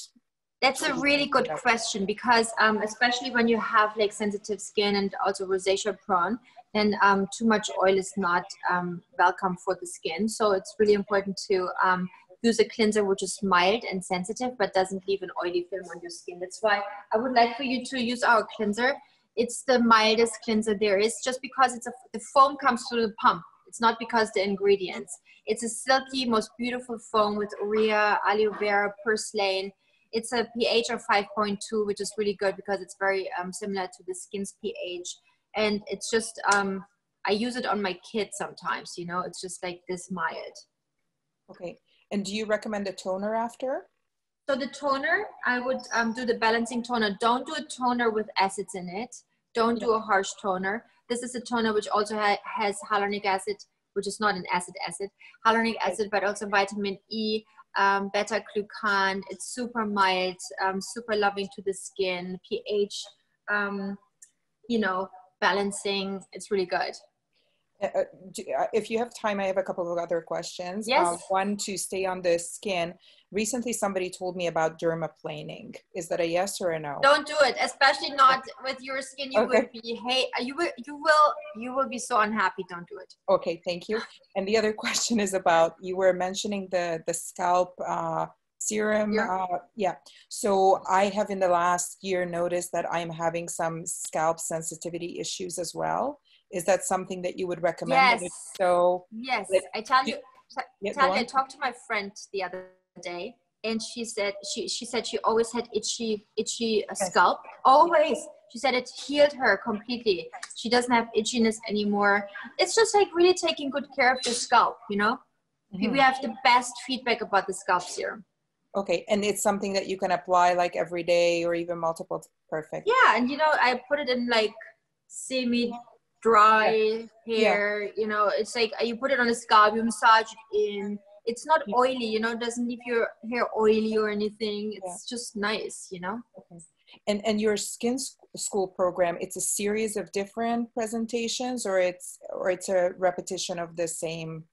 that's a really good question because um, especially when you have like sensitive skin and also rosacea prone, then um, too much oil is not um, welcome for the skin. So it's really important to um, use a cleanser which is mild and sensitive but doesn't leave an oily film on your skin. That's why I would like for you to use our cleanser. It's the mildest cleanser there is just because it's a, the foam comes through the pump. It's not because the ingredients. It's a silky, most beautiful foam with urea, aloe vera, purslane, it's a pH of 5.2, which is really good because it's very um, similar to the skin's pH. And it's just, um, I use it on my kids sometimes, you know, it's just like this mild. Okay. And do you recommend a toner after? So the toner, I would um, do the balancing toner. Don't do a toner with acids in it. Don't do a harsh toner. This is a toner which also ha has hyaluronic acid, which is not an acid acid, hyaluronic acid, but also vitamin E, um, beta glucan. It's super mild, um, super loving to the skin. pH, um, you know, balancing. It's really good. Uh, uh, uh, if you have time, I have a couple of other questions. Yes. Uh, one to stay on the skin. Recently, somebody told me about dermaplaning. Is that a yes or a no? Don't do it, especially not with your skin. You okay. will be hey, you will you will you will be so unhappy. Don't do it. Okay, thank you. And the other question is about you were mentioning the the scalp. Uh, serum yeah. Uh, yeah so i have in the last year noticed that i'm having some scalp sensitivity issues as well is that something that you would recommend? Yes. So yes, I tell you, yeah, tell you, I talked to my friend the other day, and she said she she said she always had itchy itchy uh, scalp. Always. She said it healed her completely. She doesn't have itchiness anymore. It's just like really taking good care of the scalp. You know, mm-hmm. we have the best feedback about the scalp serum. Okay, and it's something that you can apply like every day or even multiple. Perfect. Yeah, and you know, I put it in like semi dry yeah. hair. Yeah. You know, it's like you put it on a scalp, you massage it in. It's not oily, you know, it doesn't leave your hair oily or anything. It's yeah. just nice, you know. Okay. And and your skin school program, it's a series of different presentations, or it's or it's a repetition of the same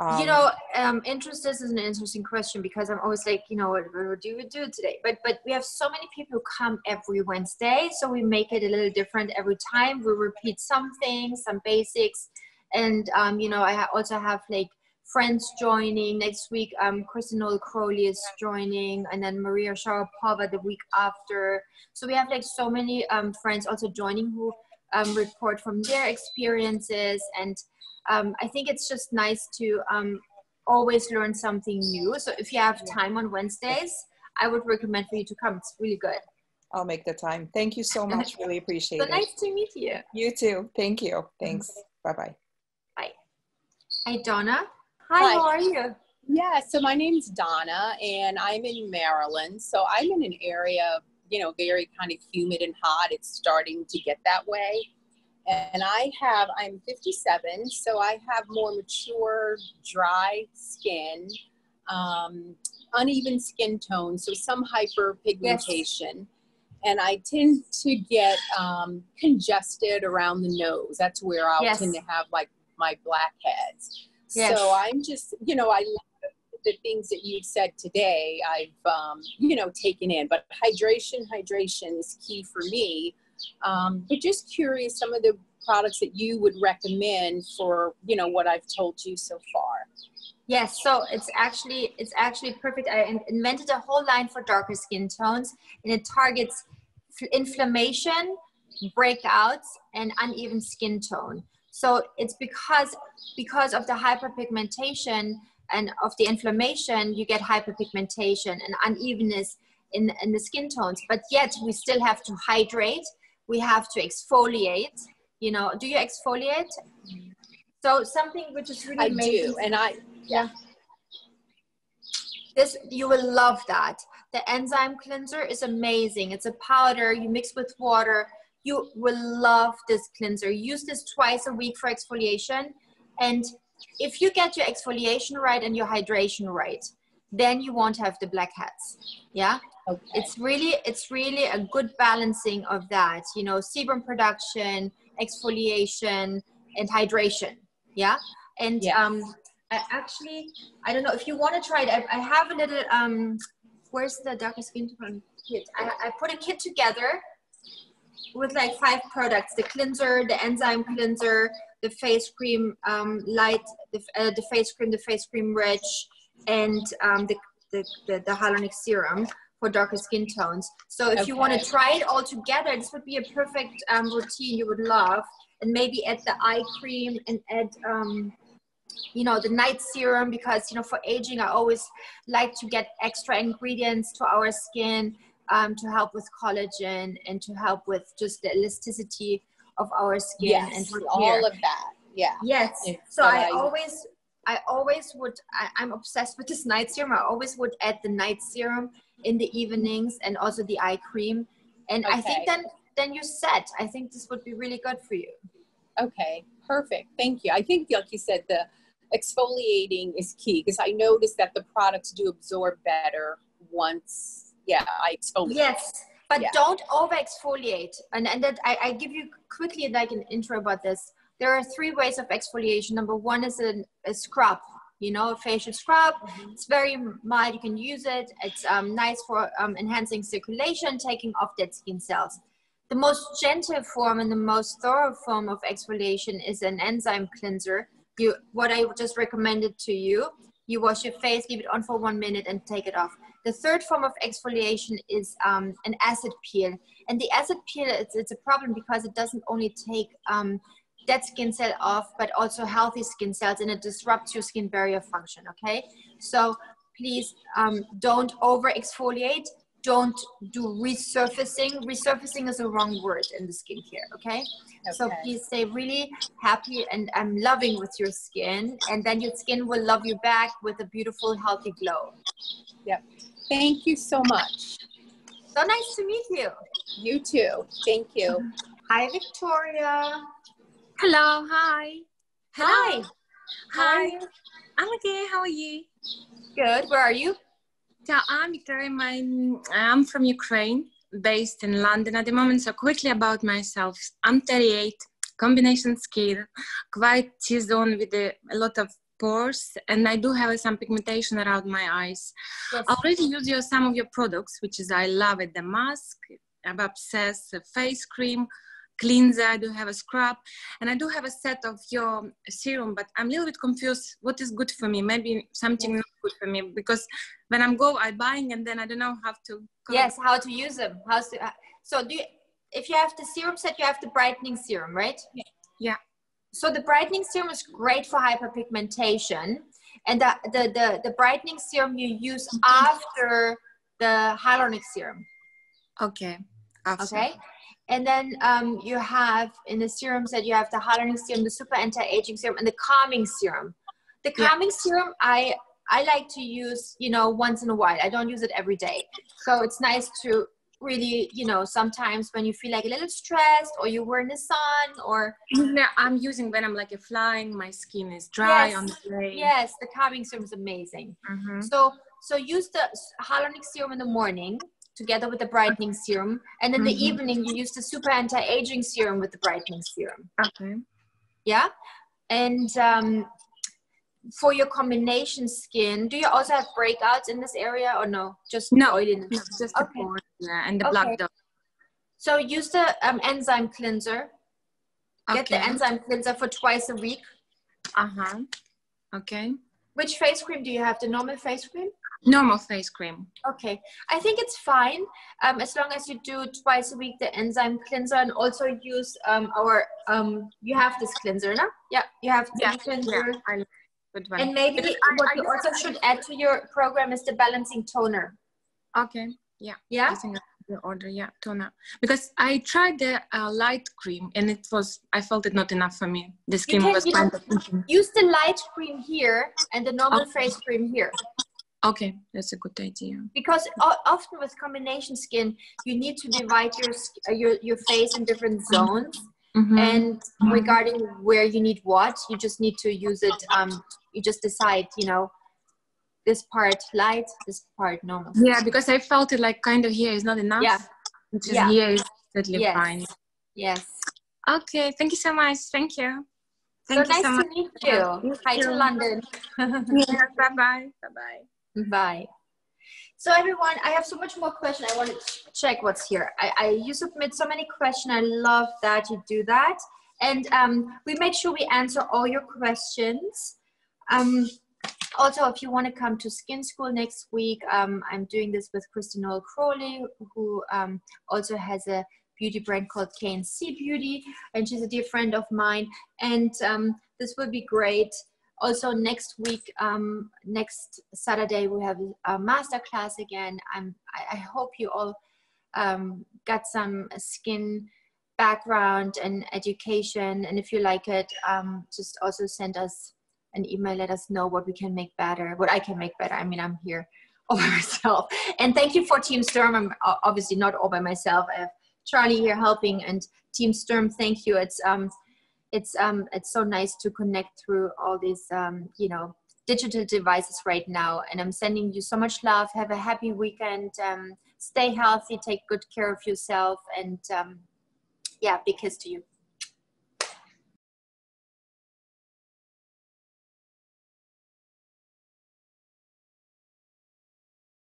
um, you know, um, interest is an interesting question because I'm always like, you know, what, what do we do today? But but we have so many people who come every Wednesday, so we make it a little different every time. We repeat some things, some basics, and um, you know, I also have like friends joining next week. Um, Kristen Noel Crawley is joining, and then Maria Sharapova the week after. So we have like so many um, friends also joining who um, report from their experiences and um, I think it's just nice to um, always learn something new. So if you have time on Wednesdays, I would recommend for you to come. It's really good. I'll make the time. Thank you so much. Really appreciate So it. nice to meet you. You too. Thank you. Thanks. Bye bye. Hi, Donna. Hi, Hi. how are you? Yeah, so my name's Donna and I'm in Maryland. So I'm in an area, you know, very kind of humid and hot. It's starting to get that way. And I have, I'm 57, so I have more mature, dry skin, um, uneven skin tone, so some hyperpigmentation. And I tend to get um, congested around the nose. That's where I'll Yes. tend to have like my blackheads. Yes. So I'm just, you know, I love the things that you've said today. I've, um, you know, taken in. But hydration, hydration is key for me. Um, but just curious, some of the products that you would recommend for, you know, what I've told you so far. Yes, so it's actually it's actually perfect. I in- invented a whole line for darker skin tones, and it targets inflammation, breakouts, and uneven skin tone. So it's because because of the hyperpigmentation and of the inflammation, you get hyperpigmentation and unevenness in, in the skin tones. But yet we still have to hydrate. We have to exfoliate. You know, do you exfoliate? So something which is really I amazing do. And I, yeah. this you will love that the enzyme cleanser is amazing it's a powder you mix with water you will love this cleanser use this twice a week for exfoliation and if you get your exfoliation right and your hydration right then you won't have the blackheads yeah okay. it's really it's really a good balancing of that you know sebum production exfoliation and hydration yeah and Yes. um I actually i don't know if you want to try it I, I have a little um where's the darker skin tone kit I, I put a kit together with like five products the cleanser the enzyme cleanser the face cream um, light the, uh, the face cream the face cream rich and um, the, the, the, the hyaluronic serum for darker skin tones so if you want to try it all together this would be a perfect um, routine you would love and maybe add the eye cream and add um, you know the night serum because you know for aging i always like to get extra ingredients to our skin um, to help with collagen and to help with just the elasticity of our skin and yes, repair. all of that. Yeah. yes so i I- always i always would I, i'm obsessed with this night serum i always would add the night serum in the evenings and also the eye cream and i think then then you're set i think this would be really good for you Okay, perfect. Thank you. I think, like you said, the exfoliating is key because I noticed that the products do absorb better once, yeah, I exfoliate. Yes, but Yeah. don't over exfoliate. And and that I, I give you quickly like an intro about this. There are three ways of exfoliation. Number one is a, a scrub. You know, a facial scrub. It's very mild. You can use it. It's um, nice for um, enhancing circulation, taking off dead skin cells. The most gentle form and the most thorough form of exfoliation is an enzyme cleanser. You, what I just recommended to you, you wash your face, leave it on for one minute, and take it off. The third form of exfoliation is um, an acid peel. And the acid peel, it's, it's a problem because it doesn't only take um, dead skin cell off, but also healthy skin cells, and it disrupts your skin barrier function, okay? So please um, don't over exfoliate. Don't do resurfacing. Resurfacing is a wrong word in the skincare, okay? So please stay really happy and I'm loving with your skin, and then your skin will love you back with a beautiful, healthy glow. Yep. Thank you so much. So nice to meet you. You too. Thank you. Hi, Victoria. Hello, hi. Hi. Hi. I'm okay. How are you? Good. Where are you? So I'm Victoria. My, I'm from Ukraine, based in London at the moment. So quickly about myself. I'm 38, combination skin, quite T-zone with a, a lot of pores, and I do have some pigmentation around my eyes. Yes. I already use your, some of your products, which is I love it. The mask, I'm obsessed. Face cream, cleanser. I do have a scrub, and I do have a set of your serum. But I'm a little bit confused. What is good for me? Maybe something not good for me because when I'm go, I'm buying, and then I don't know how to. Yes. How to use them? How's to, uh, so do you? If you have the serum set, you have the brightening serum, right? Yeah. yeah. so the brightening serum is great for hyperpigmentation. And the, the, the, the brightening serum you use after the hyaluronic serum. Okay. After. Okay. And then um, you have in the serums that you have the hyaluronic serum, the super anti-aging serum, and the calming serum. The Yeah. calming serum, I I like to use, you know, once in a while. I don't use it every day. So it's nice to really, you know, sometimes when you feel like a little stressed or you were in the sun or No, I'm using when I'm like a flying, my skin is dry Yes. on the plane. yes, the calming serum is amazing. Mhm. So so use the hyaluronic serum in the morning together with the brightening serum, and in the Mhm. evening you use the super anti-aging serum with the brightening serum. Okay. Yeah, and um, for your combination skin, do you also have breakouts in this area or no? Just No, oiliness. No, just the Okay. pores, yeah, and the Okay. black dot. So use the um, enzyme cleanser. Okay. Get the enzyme cleanser for twice a week. Uh huh. Okay. Which face cream do you have? The normal face cream? Normal face cream. Okay, I think it's fine um, as long as you do twice a week the enzyme cleanser and also use um, our um, you have this cleanser, no? Yeah, you have the Yeah, cleanser. Yeah, I good one. And maybe I- what I you just- also should add to your program is the balancing toner. Okay. Yeah. Yeah. I think the order, yeah, toner. Because I tried the uh, light cream and it was, I felt it not enough for me. The skin was use-. Use the light cream here and the normal Okay. face cream here. Okay, that's a good idea. Because o- often with combination skin, you need to divide your uh, your your face in different zones. Mhm. And regarding where you need what, you just need to use it. Um, you just decide, you know, this part light, this part normal. Yeah, because I felt it like kind of here is not enough. Yeah. Is Yeah. here is totally Yes. fine. Yes. Okay, thank you so much. Thank you. So you nice so to meet you. you Hi to. London. Yeah, bye bye. Bye bye. Bye. So everyone, I have so much more question. I want to check what's here. I, I you submit so many questions. I love that you do that. And um, we make sure we answer all your questions. Um, also, if you want to come to Skin School next week, um, I'm doing this with Kristen Noel Crawley, who um, also has a beauty brand called KNC Beauty, and she's a dear friend of mine. And um, this will be great also next week um, next saturday we have a master class again. I'm, I, I hope you all um, got some skin background and education. And if you like it um, just also send us an email. Let us know what we can make better what i can make better. I mean i'm here all by myself. And thank you for team sturm. I'm obviously not all by myself. I have charlie here helping and team sturm thank you. It's um, it's um it's so nice to connect through all these um you know digital devices right now. And i'm sending you so much love. Have a happy weekend. Um stay healthy. Take good care of yourself. And um yeah big kiss to you